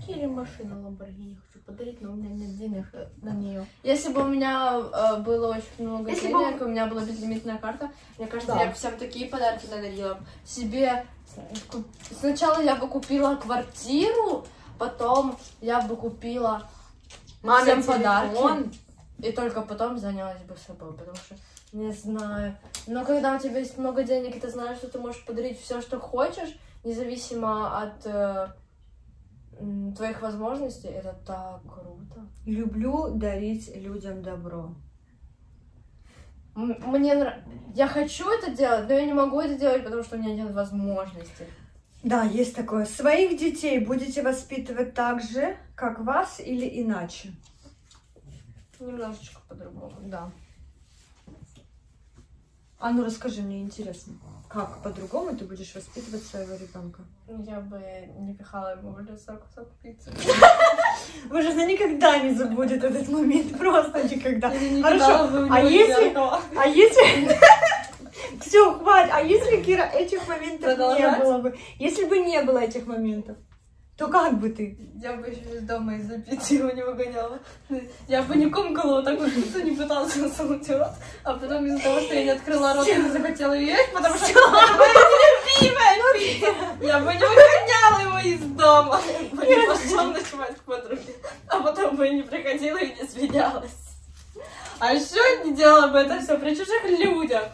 Или машину Ламборгини хочу подарить, но у меня нет денег э, на нее. Если бы у меня э, было очень много Если бы- денег, у меня была безлимитная карта, мне кажется, Да. я бы всем такие подарки надарила. Себе сначала я бы купила квартиру, потом я бы купила Маме всем подарки. И только потом занялась бы собой, потому что не знаю. Но когда у тебя есть много денег, и ты знаешь, что ты можешь подарить все, что хочешь, независимо от э, твоих возможностей, это так круто. Люблю дарить людям добро. М- Мне нрав- Я хочу это делать, но я не могу это делать, потому что у меня нет возможности. Да, есть такое. Своих детей будете воспитывать так же, как вас или иначе? Немножечко по-другому. Да. А ну расскажи, мне интересно. Как по-другому ты будешь воспитывать своего ребенка? Я бы не пихала ему в лицо кусок пиццы. Вы же никогда не забудет этот момент, просто никогда. Хорошо, а него если-. А если... Все, хватит. А если, Кира, этих моментов не было бы? Если бы не было этих моментов, то как бы ты? Я бы еще из дома из-за пиццы его не выгоняла. Я бы не комкала вот так вот пиццу, не пыталась засунуть в рот, а потом из-за того, что я не открыла рот и не захотела ее есть, потому что моя нелюбимая пицца, я бы не выгоняла его из дома. бы не пошел ночевать к подруге, а потом бы не приходила и не извинялась. А еще не делала бы это все при чужих людях.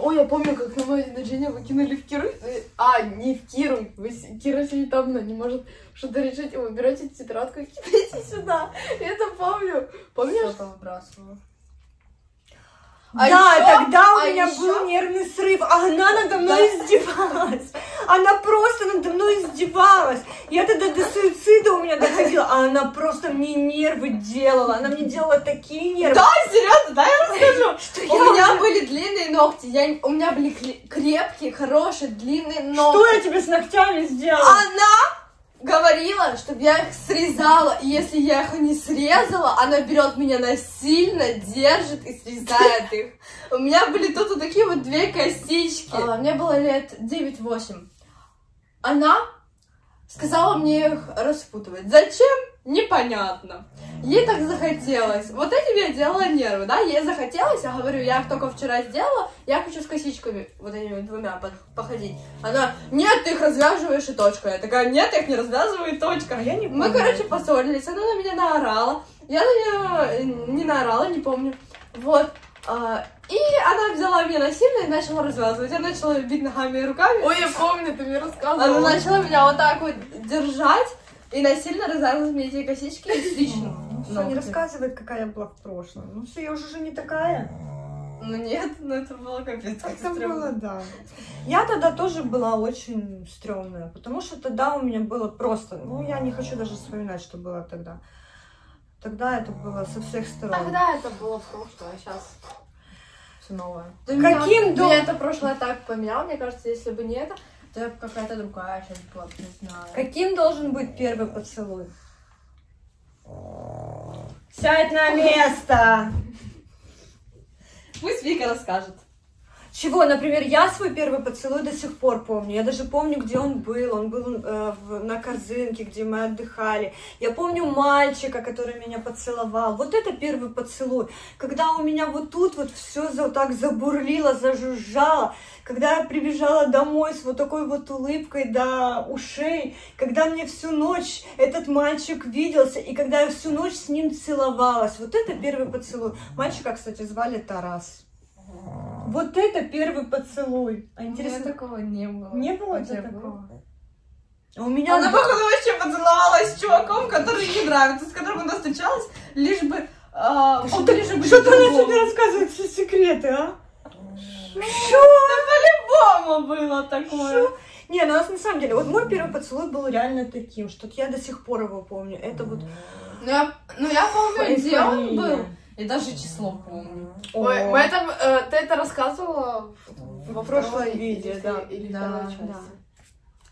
Ой, я помню, как на мой день рождения вы в Киру. э, А, не в Киру. Кира сидит там, она не может что-то решить. И вы тетрадку и кидаете сюда. Я это помню. Помнишь? Что-то выбрасывала. А да, ещё- тогда у а меня ещё- был нервный срыв, а она надо мной издевалась. Она просто надо мной издевалась. Я тогда до суицида у меня доходила, а она просто мне нервы делала. Она мне делала такие нервы. Да, серьезно, да, я расскажу. Что У я меня уже- были длинные ногти, я, у меня были крепкие, хорошие, длинные ногти. Что я тебе с ногтями сделала? Она говорила, чтобы я их срезала, и если я их не срезала, она берет меня насильно, держит и срезает их. У меня были тут вот такие вот две косички. А, мне было лет 9-8. Она сказала мне их распутывать. Зачем? Непонятно. Ей так захотелось. Вот этим я делала нервы, да? Ей захотелось, я говорю, я их только вчера сделала, я хочу с косичками вот этими двумя походить. Она, нет, ты их развязываешь и точка. Я такая, нет, я их не развязываю и точка. А я не Мы, помню. короче, поссорились, она на меня наорала. Я на нее не наорала, не помню. Вот. А, И она взяла меня насильно и начала развязывать. Я начала бить ногами и руками. Ой, я помню, ты мне рассказывала. Она начала меня вот так вот держать и насильно развязывать мне эти косички стричь. Ну, не рассказывает, какая я была в прошлом. Ну все, я уже же не такая. Ну нет, ну это было капец. как Это стрёмно. было, да. Я тогда тоже была очень стрёмная, потому что тогда у меня было просто, ну я не хочу даже вспоминать, что было тогда. Тогда это было со всех сторон. Тогда это было прошлое, а сейчас все новое. Да меня- Каким до- Меня это прошлое так поменяло, мне кажется, если бы не это, то я бы какая-то другая сейчас была, бы, не знаю. Каким должен быть первый поцелуй? Сядь на место! Пусть Вика расскажет. Чего, например, я свой первый поцелуй до сих пор помню. Я даже помню, где он был. Он был э, в- на корзинке, где мы отдыхали. Я помню мальчика, который меня поцеловал. Вот это первый поцелуй. Когда у меня вот тут вот все за, так забурлило, зажужжало. Когда я прибежала домой с вот такой вот улыбкой до ушей. Когда мне всю ночь этот мальчик виделся. И когда я всю ночь с ним целовалась. Вот это первый поцелуй. Мальчика, кстати, звали Тарас. Вот это первый поцелуй. А У меня интересно, такого не было. не было У у тебя такого? А у меня... Она, походу, вообще поцеловалась с чуваком, который ей нравится, с которым она встречалась, лишь бы... а, он лишь бы Что-то она другому. тебе рассказывает все секреты, а? По-любому было такое. Шо? Не, ну на самом деле, вот мой первый поцелуй был реально таким, что я до сих пор его помню. Это вот... Ну я, ну, я помню, где он был. И даже число помню. Ой, мы это, э, ты это рассказывала во прошлом видео, да. или Да, да.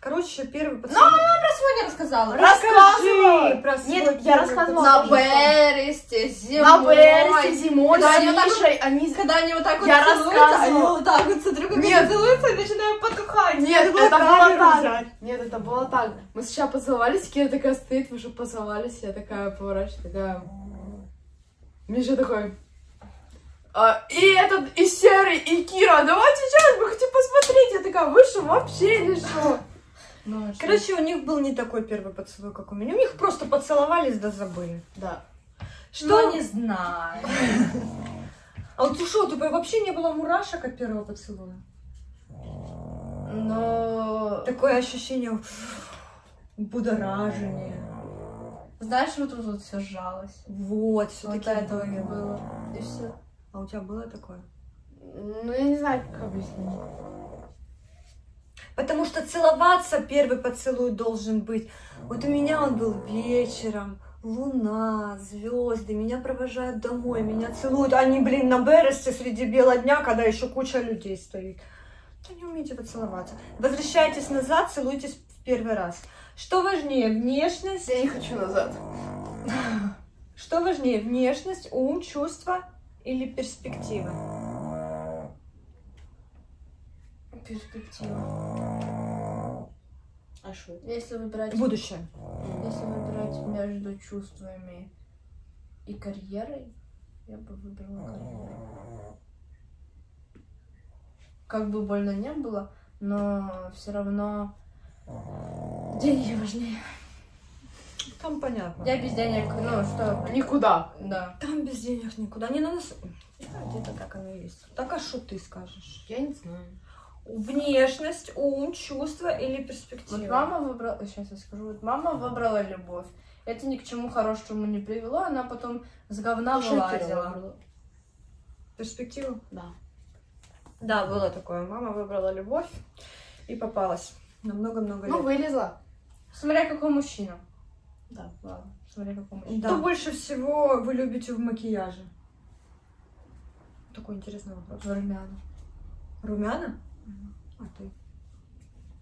Короче, первый Ну, поцелуй... она про свой не рассказала. Расскажи про свой Нет, я рассказывала. На. Бересте, зимой. На Бересте зимой Когда с они вот так Мишей, они... Когда они вот так вот Я целуются, они вот так вот, смотрю, как Нет. они целуются, и начинаю потухать. Нет, было это было так. взять. Нет, это было так. Мы сначала поцеловались, Кира такая стоит, мы уже поцеловались, я такая поворачиваюсь, такая... Миша такой... «А, и этот, и Серый, и Кира, давайте сейчас, мы хотим посмотреть. Я такая, вы что, вообще или что? Ну, что? Короче, у них был не такой первый поцелуй, как у меня. У них просто поцеловались да забыли. Да. Что? Ну, не знаю. А вот что, у тебя вообще не было мурашек от первого поцелуя? Но... Такое ощущение будоражения. Знаешь, вот тут вот все сжалось. Вот, Вот все-таки этого не было. И все. А у тебя было такое? Ну, я не знаю, как объяснить. Потому что целоваться первый поцелуй должен быть. Вот у меня он был вечером, Луна, звезды, меня провожают домой, меня целуют. Они, блин, на Бересте среди бела дня, когда еще куча людей стоит. Да не умеете поцеловаться. Возвращайтесь назад, целуйтесь в первый раз. Что важнее, внешность? Я не хочу назад. Что важнее, внешность, ум, чувства или перспектива? Перспектива. А что? Если выбирать... Будущее. Если выбирать между чувствами и карьерой, я бы выбрала карьеру. Как бы больно не было, но все равно деньги важнее. Там понятно. Я без денег, ну что, Никуда. да. Там без денег никуда. Не надо... с- Да, где-то так оно и есть. Так а что ты скажешь? Я не знаю. Внешность, ум, чувства или перспектива? Вот мама выбрала, сейчас я скажу, вот мама выбрала любовь. Это ни к чему хорошему не привело, она потом с говна вылазила. Перспективу? Да. Да, было такое. Мама выбрала любовь и попалась на много-много Ну, лет. вылезла. Смотря какой мужчина. Да. Ладно, смотря какой мужчина. Что больше всего вы любите в макияже? Такой интересный вопрос. Румяна. Румяна? А ты?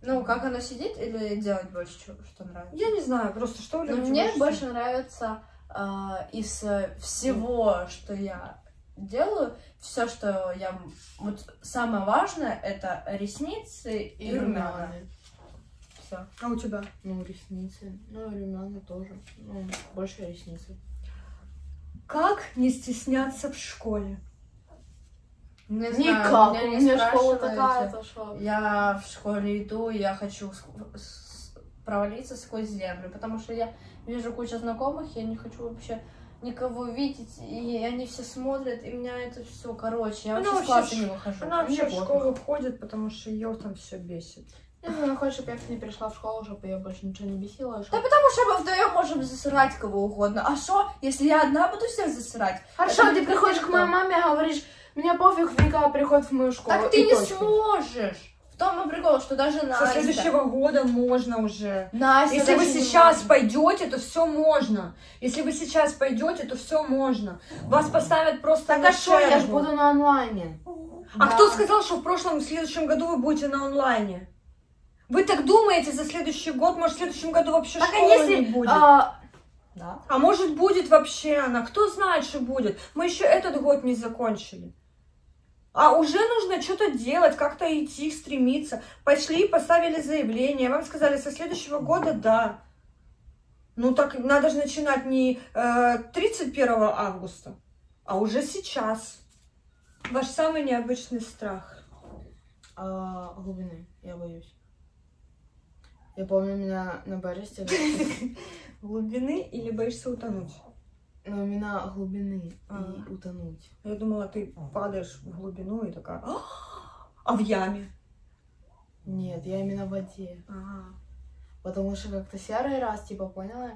Ну, как оно сидит или делать больше, что, что нравится? Я не знаю, просто что вы Ну, любите мне всего? больше нравится а, из э, всего, что я делаю, все, что я... Вот самое важное, это ресницы и, И румяна. румяна. Все. А у тебя? Ну, ресницы. Ну, румяна тоже. Ну, больше ресницы. Как не стесняться в школе? Не знаю, Никак. меня У не меня школа такая. Я в школе иду, и я хочу провалиться сквозь землю, потому что я вижу кучу знакомых, я не хочу вообще никого видеть, и они все смотрят, и меня это все, короче, я Она вообще с класса в не выхожу. Она вообще в школу ходит, потому что ее там все бесит. Знаю, она хочет, чтобы я не пришла в школу, чтобы ее больше ничего не бесило. Да Чтоб... потому что мы вдвоем можем засирать кого угодно. А что, если я одна буду всех засирать? Хорошо, Это ты приходишь к моей маме, говоришь, мне пофиг, Вика приходит в мою школу. Так ты не точка. сможешь. В том и прикол, что даже Со Настя... следующего года можно уже. Настя Если вы сейчас может. пойдете, то все можно. Если вы сейчас пойдете, то все можно. Вас поставят просто Так на а что, я ж шербу. буду на онлайне. А Да. кто сказал, что в прошлом, в следующем году вы будете на онлайне? Вы так думаете за следующий год? Может, в следующем году вообще Так а школы если... не будет? а, Да. А может, будет вообще она? Кто знает, что будет? Мы еще этот год не закончили. А уже нужно что-то делать, как-то идти, стремиться. Пошли, поставили заявление, вам сказали, со следующего года да. Ну так надо же начинать не э, 31 августа, а уже сейчас. Ваш самый необычный страх. А, глубины, я боюсь. Я помню, меня на Бересте... Глубины или боишься утонуть? Но именно глубины А. и утонуть. Я думала, ты падаешь в глубину и такая, «А, а в яме? Нет, я именно в воде. А, Потому что как-то серый раз, типа, поняла?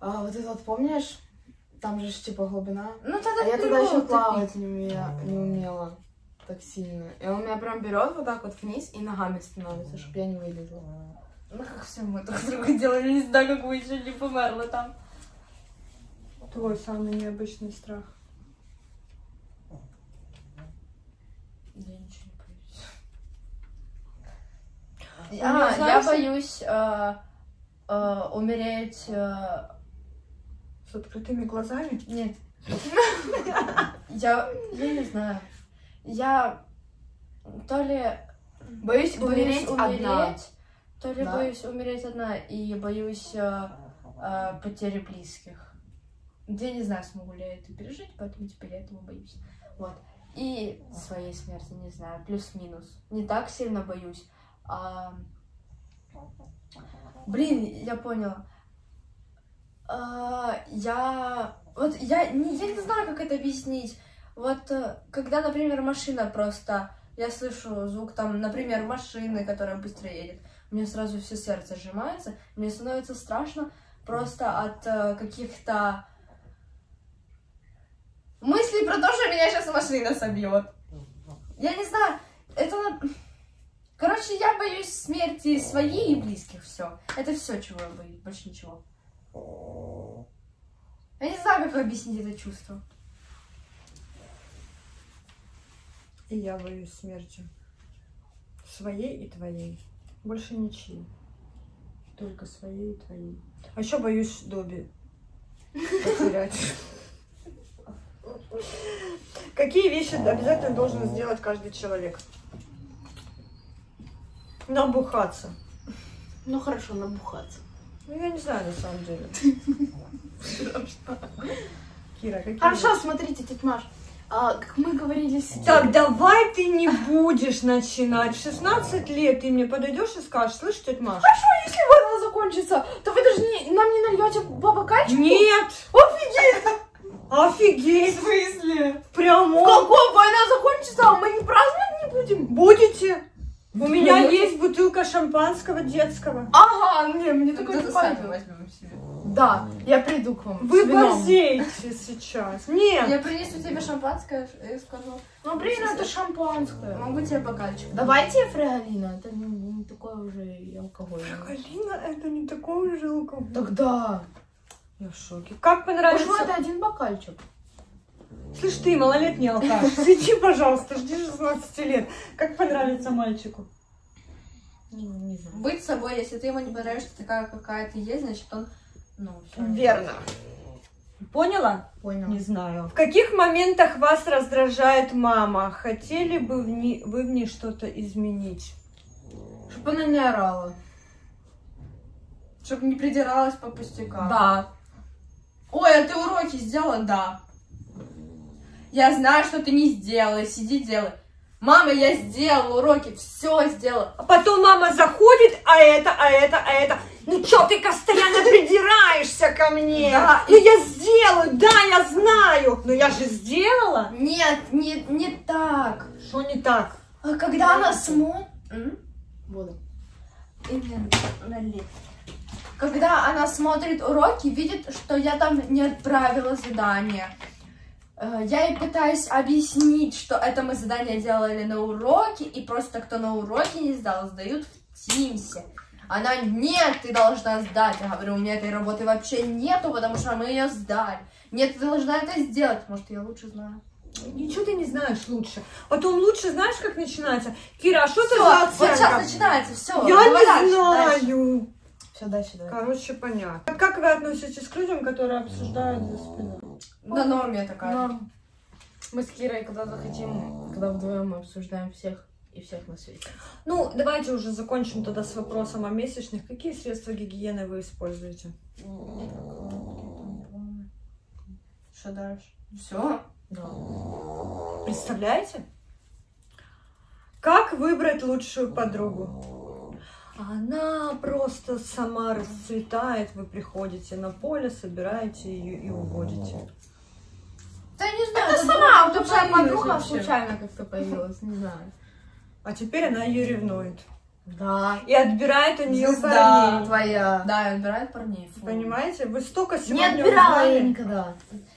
А вот это вот помнишь? Там же типа глубина. Ну тогда А я тогда еще плавать не, умея, не умела так сильно. И он меня прям берет вот так вот вниз и ногами становится, чтобы я не вылезла. Ну как все мы друг с другом делали, не знаю, как вы еще не померла там. твой самый необычный страх. Я ничего не боюсь. Ну, А, я боюсь э, э, умереть... э, С открытыми глазами? Нет. Я, я не знаю. Я то ли Боюсь боюсь умереть одна. то ли Да. боюсь умереть одна и боюсь э, э, потери близких. Я не знаю, смогу ли я это пережить, поэтому теперь я этого боюсь. Вот. И своей смерти, не знаю, плюс-минус. Не так сильно боюсь. А... Блин, я поняла. А, я... Вот я не, я не знаю, как это объяснить. Вот э, когда, например, машина просто... Я слышу звук там, например, машины, которая быстро едет. У меня сразу все сердце сжимается. Мне становится страшно просто от э, каких-то мыслей про то, что меня сейчас машина собьет. Я не знаю, это... Короче, я боюсь смерти своей и близких, все. Это все, чего я боюсь, больше ничего. Я не знаю, как объяснить это чувство. И я боюсь смерти. Своей и твоей. Больше ничьей. Только своей и твоей. А еще боюсь Добби потерять. Какие вещи обязательно должен сделать каждый человек? Набухаться. Ну хорошо, набухаться. Ну, я не знаю, на самом деле. Кира, какие Хорошо, смотрите, тетя Маш, а, как мы говорили с Так, давай ты не будешь начинать. В 16 лет ты мне подойдешь и скажешь, слышь, тетя Маша? Если война закончится, то вы даже не, нам не нальете по бокальчику? Нет! Офигеть! Офигеть! В смысле? Прямо Какой война закончится, а мы не праздновать не будем? будете? У меня есть бутылка шампанского детского. Ага, не, мне такое не возьмем себе. Да, я приду к вам. Вы борзеете сейчас. Нет. Я принесу тебе шампанское и скажу. Ну, блин, это шампанское. Могу тебе бокальчик. Давайте фрегалина, это не, не такое уже алкоголь. Галина, это не такой уже алкоголь. Тогда. Я в шоке. Как понравится? Почему это один бокальчик? Слышь ты, малолетний алкаш, сиди, пожалуйста, жди 16 лет. Как понравится мальчику? Не, не знаю. Быть собой, если ты ему не понравишься такая, какая ты есть, значит он, ну, всё. Верно. Поняла? Понял. Не знаю. В каких моментах вас раздражает мама? Хотели бы в ней- вы в ней что-то изменить? Чтобы она не орала. Чтобы не придиралась по пустякам. Да. Ой, а ты уроки сделала? Да. Я знаю, что ты не сделала, сиди делай. Мама, я сделала уроки, все сделала. А потом мама заходит, а это, а это, а это. Ну чё ты постоянно придираешься ко мне? Да, Ну я сделаю, да, я знаю. Но я же сделала. Нет, не, не так. Что не так? А когда она смотрит... Буду. И мне налей. Когда она смотрит уроки, видит, что я там не отправила задание. Э, Я ей пытаюсь объяснить, что это мы задание делали на уроке, и просто кто на уроке не сдал, сдают в Тимсе. Она, нет, ты должна сдать. Я говорю, у меня этой работы вообще нету, потому что мы ее сдали. Нет, ты должна это сделать. Может, я лучше знаю. Ничего ты не знаешь лучше. Потом лучше знаешь, как начинается. Кира, а что ты за вот сейчас начинается, все. Я не знаю. Все, дальше, давай. Короче, понятно. Как вы относитесь к людям, которые обсуждают за спиной? На норме такая. Норм. Мы с Кирой, когда захотим, когда вдвоем мы обсуждаем всех и всех на свете. Ну, давайте уже закончим тогда с вопросом о месячных. Какие средства гигиены вы используете? Что дальше? Все? Представляете? Как выбрать лучшую подругу? Она просто сама расцветает, вы приходите на поле, собираете ее и уводите. Да не знаю. Это сама, вот такая появилась подруга вообще. случайно как-то появилась, не знаю. А теперь она ее ревнует. Да. И отбирает у нее Звезда парней. Твоя. Да, и отбирает парней. фу. Понимаете? Вы столько Не сегодня отбирала я узнали. никогда.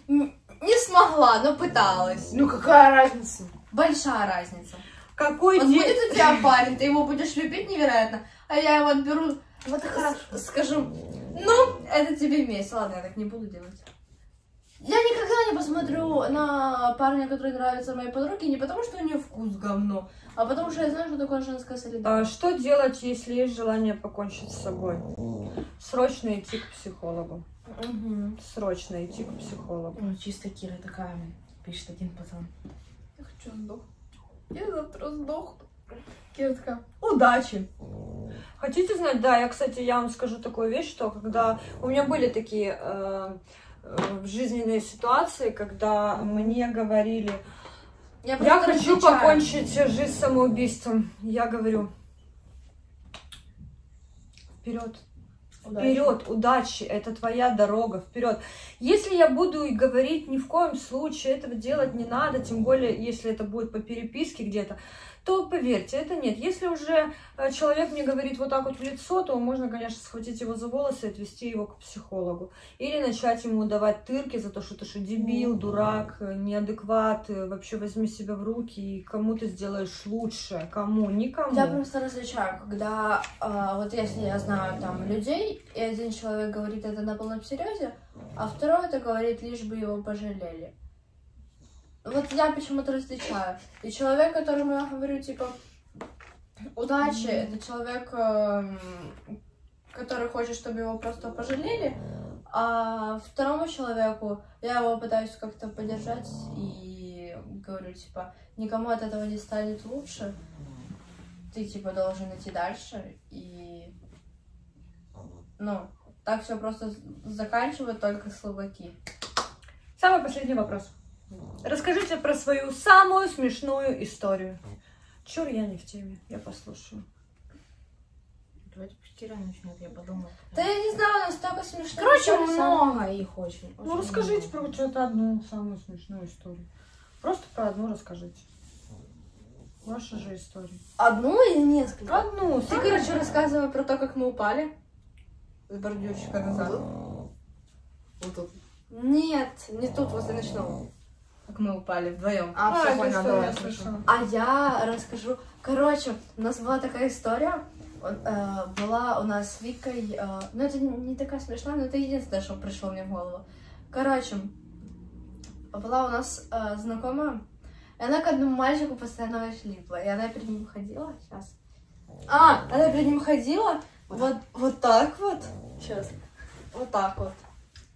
Н- Не смогла, но пыталась. Ну какая разница? Большая разница. Какой Вот день? будет у тебя парень, ты его будешь любить невероятно, а я его отберу, Вот хорошо. скажу, ну, это тебе месть. Ладно, я так не буду делать. Я никогда не посмотрю на парня, который нравится моей подруге, не потому что у нее вкус говно, а потому что я знаю, что такое женская А солидарность. что делать, если есть желание покончить с собой? Срочно идти к психологу. Мгм. Срочно идти к психологу. Ну, чисто Кира такая, пишет один пацан. Я хочу сдохнуть. Я завтра сдохну. Кира такая, удачи. Хотите знать? Да, я, кстати, я вам скажу такую вещь, что когда у меня были такие э, жизненные ситуации, когда мне говорили, Я, я хочу различаю. покончить жизнь самоубийством, я говорю, вперед. Вперед, удачи, это твоя дорога, вперед. Если я буду и говорить, ни в коем случае этого делать не надо, тем более, если это будет по переписке где-то, то поверьте, это нет. Если уже э, человек мне говорит вот так вот в лицо, то можно, конечно, схватить его за волосы и отвести его к психологу. Или начать ему давать тырки за то, что ты что дебил, дурак, э, неадекват, э, вообще возьми себя в руки и кому ты сделаешь лучше, кому, никому. Я просто различаю, когда а, вот если я знаю там людей, и один человек говорит это на полном серьезе, а второй это говорит лишь бы его пожалели. Вот я почему-то различаю. И человек, которому я говорю, типа, удачи, это человек, эм, который хочет, чтобы его просто пожалели, а второму человеку я его пытаюсь как-то поддержать и говорю, типа, никому от этого не станет лучше. Ты, типа, должен идти дальше. И, ну, так все просто заканчивают только слабаки. Самый последний вопрос. Расскажите про свою самую смешную историю. Чур, я не в теме, я послушаю. Давайте пусть Кира начнет, я подумаю. Да я не знаю, настолько смешно. Короче, много их очень. Ну, очень расскажите много. про что-то одну самую смешную историю. Просто про одну расскажите. Ваша же история. Одну или несколько? Одну, Ты, короче, рассказывай про то, как мы упали с бордюрчика назад. Вот тут. Нет, не тут, возле ночного. Как мы упали вдвоем. А, все историю давай, я слышала. А я расскажу. Короче, у нас была такая история. Э, была у нас с Викой. э, ну, это не такая смешная, но это единственное, что пришло мне в голову. Короче, была у нас э, знакомая. И она к одному мальчику постоянно липла. И она перед ним ходила. Сейчас. А, она перед ним ходила. Вот, вот так вот. Сейчас. Вот так вот.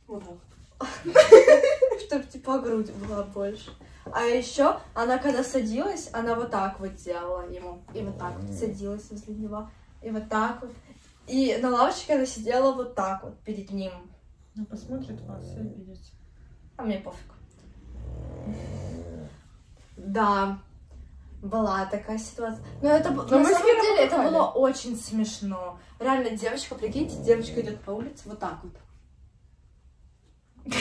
Вот так. Чтобы типа грудь была больше. А еще она когда садилась, она вот так вот делала ему. И вот так вот садилась возле него. И вот так вот. И на лавочке она сидела вот так вот перед ним. Ну, посмотрит вас и обидится. А мне пофиг. Да, была такая ситуация. Но это Но на мы самом деле это было очень смешно. Реально, девочка, прикиньте, девочка идет по улице вот так вот.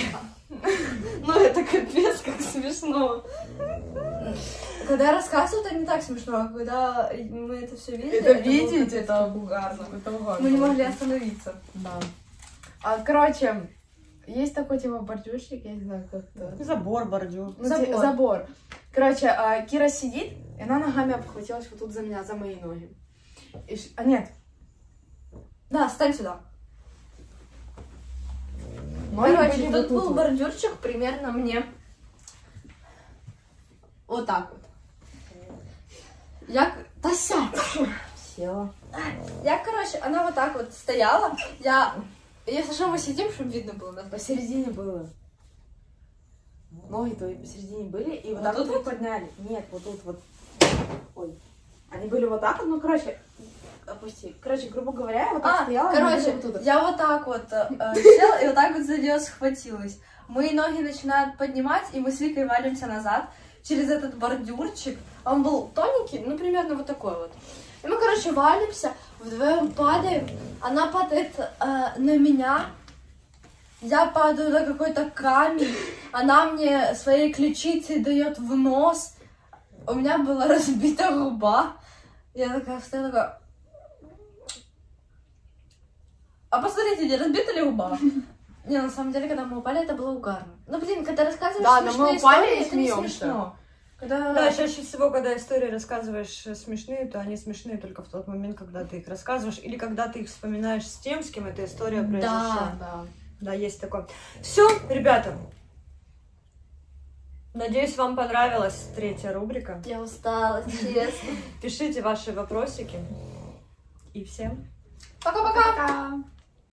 Ну, это капец, как смешно. Когда я рассказываю, это не так смешно, а когда мы это все видели... Это было видеть, это угарно. Это угарно. Мы не могли остановиться. Да. А, короче, есть такой типа бордюрчик, я не знаю, как это. Забор, бордюр. Ну, Забор. забор. Короче, а, Кира сидит, и она ногами обхватилась вот тут за меня, за мои ноги. И А нет, Да, стань сюда. Короче, тут был бордюрчик примерно мне вот так вот. Я... Да сядь! Села. Я, короче, она вот так вот стояла. Я... Если что, мы сидим, чтобы видно было нас. Посередине было. Ноги твои посередине были, и вот, Вот так тут вот подняли. Нет, вот тут вот. Ой. Они были вот так вот, ну, короче, опусти. Короче, грубо говоря, я вот так А, стояла, короче, вот я вот так вот э, э, села и вот так вот за нее схватилась. Мои ноги начинают поднимать, и мы с Викой валимся назад через этот бордюрчик. Он был тоненький, ну, примерно вот такой вот. И мы, короче, валимся, вдвоем падаем. Она падает э, на меня. Я падаю на какой-то камень. Она мне своей ключицей дает в нос. У меня была разбита губа. Я такая встаю, такая... А посмотрите, не разбита ли губа? Не, на самом деле, когда мы упали, это было угарно. Ну, блин, когда рассказываешь Да, но мы смешные упали истории, и это не смеемся. смешно. Когда... Да, чаще всего, когда истории рассказываешь э, смешные, то они смешные только в тот момент, когда ты их рассказываешь, или когда ты их вспоминаешь с тем, с кем эта история произошла. Да. Да, есть такое. Все, ребята. Надеюсь, вам понравилась третья рубрика. Я устала, честно. Пишите ваши вопросики. И всем Пока-пока! Пока.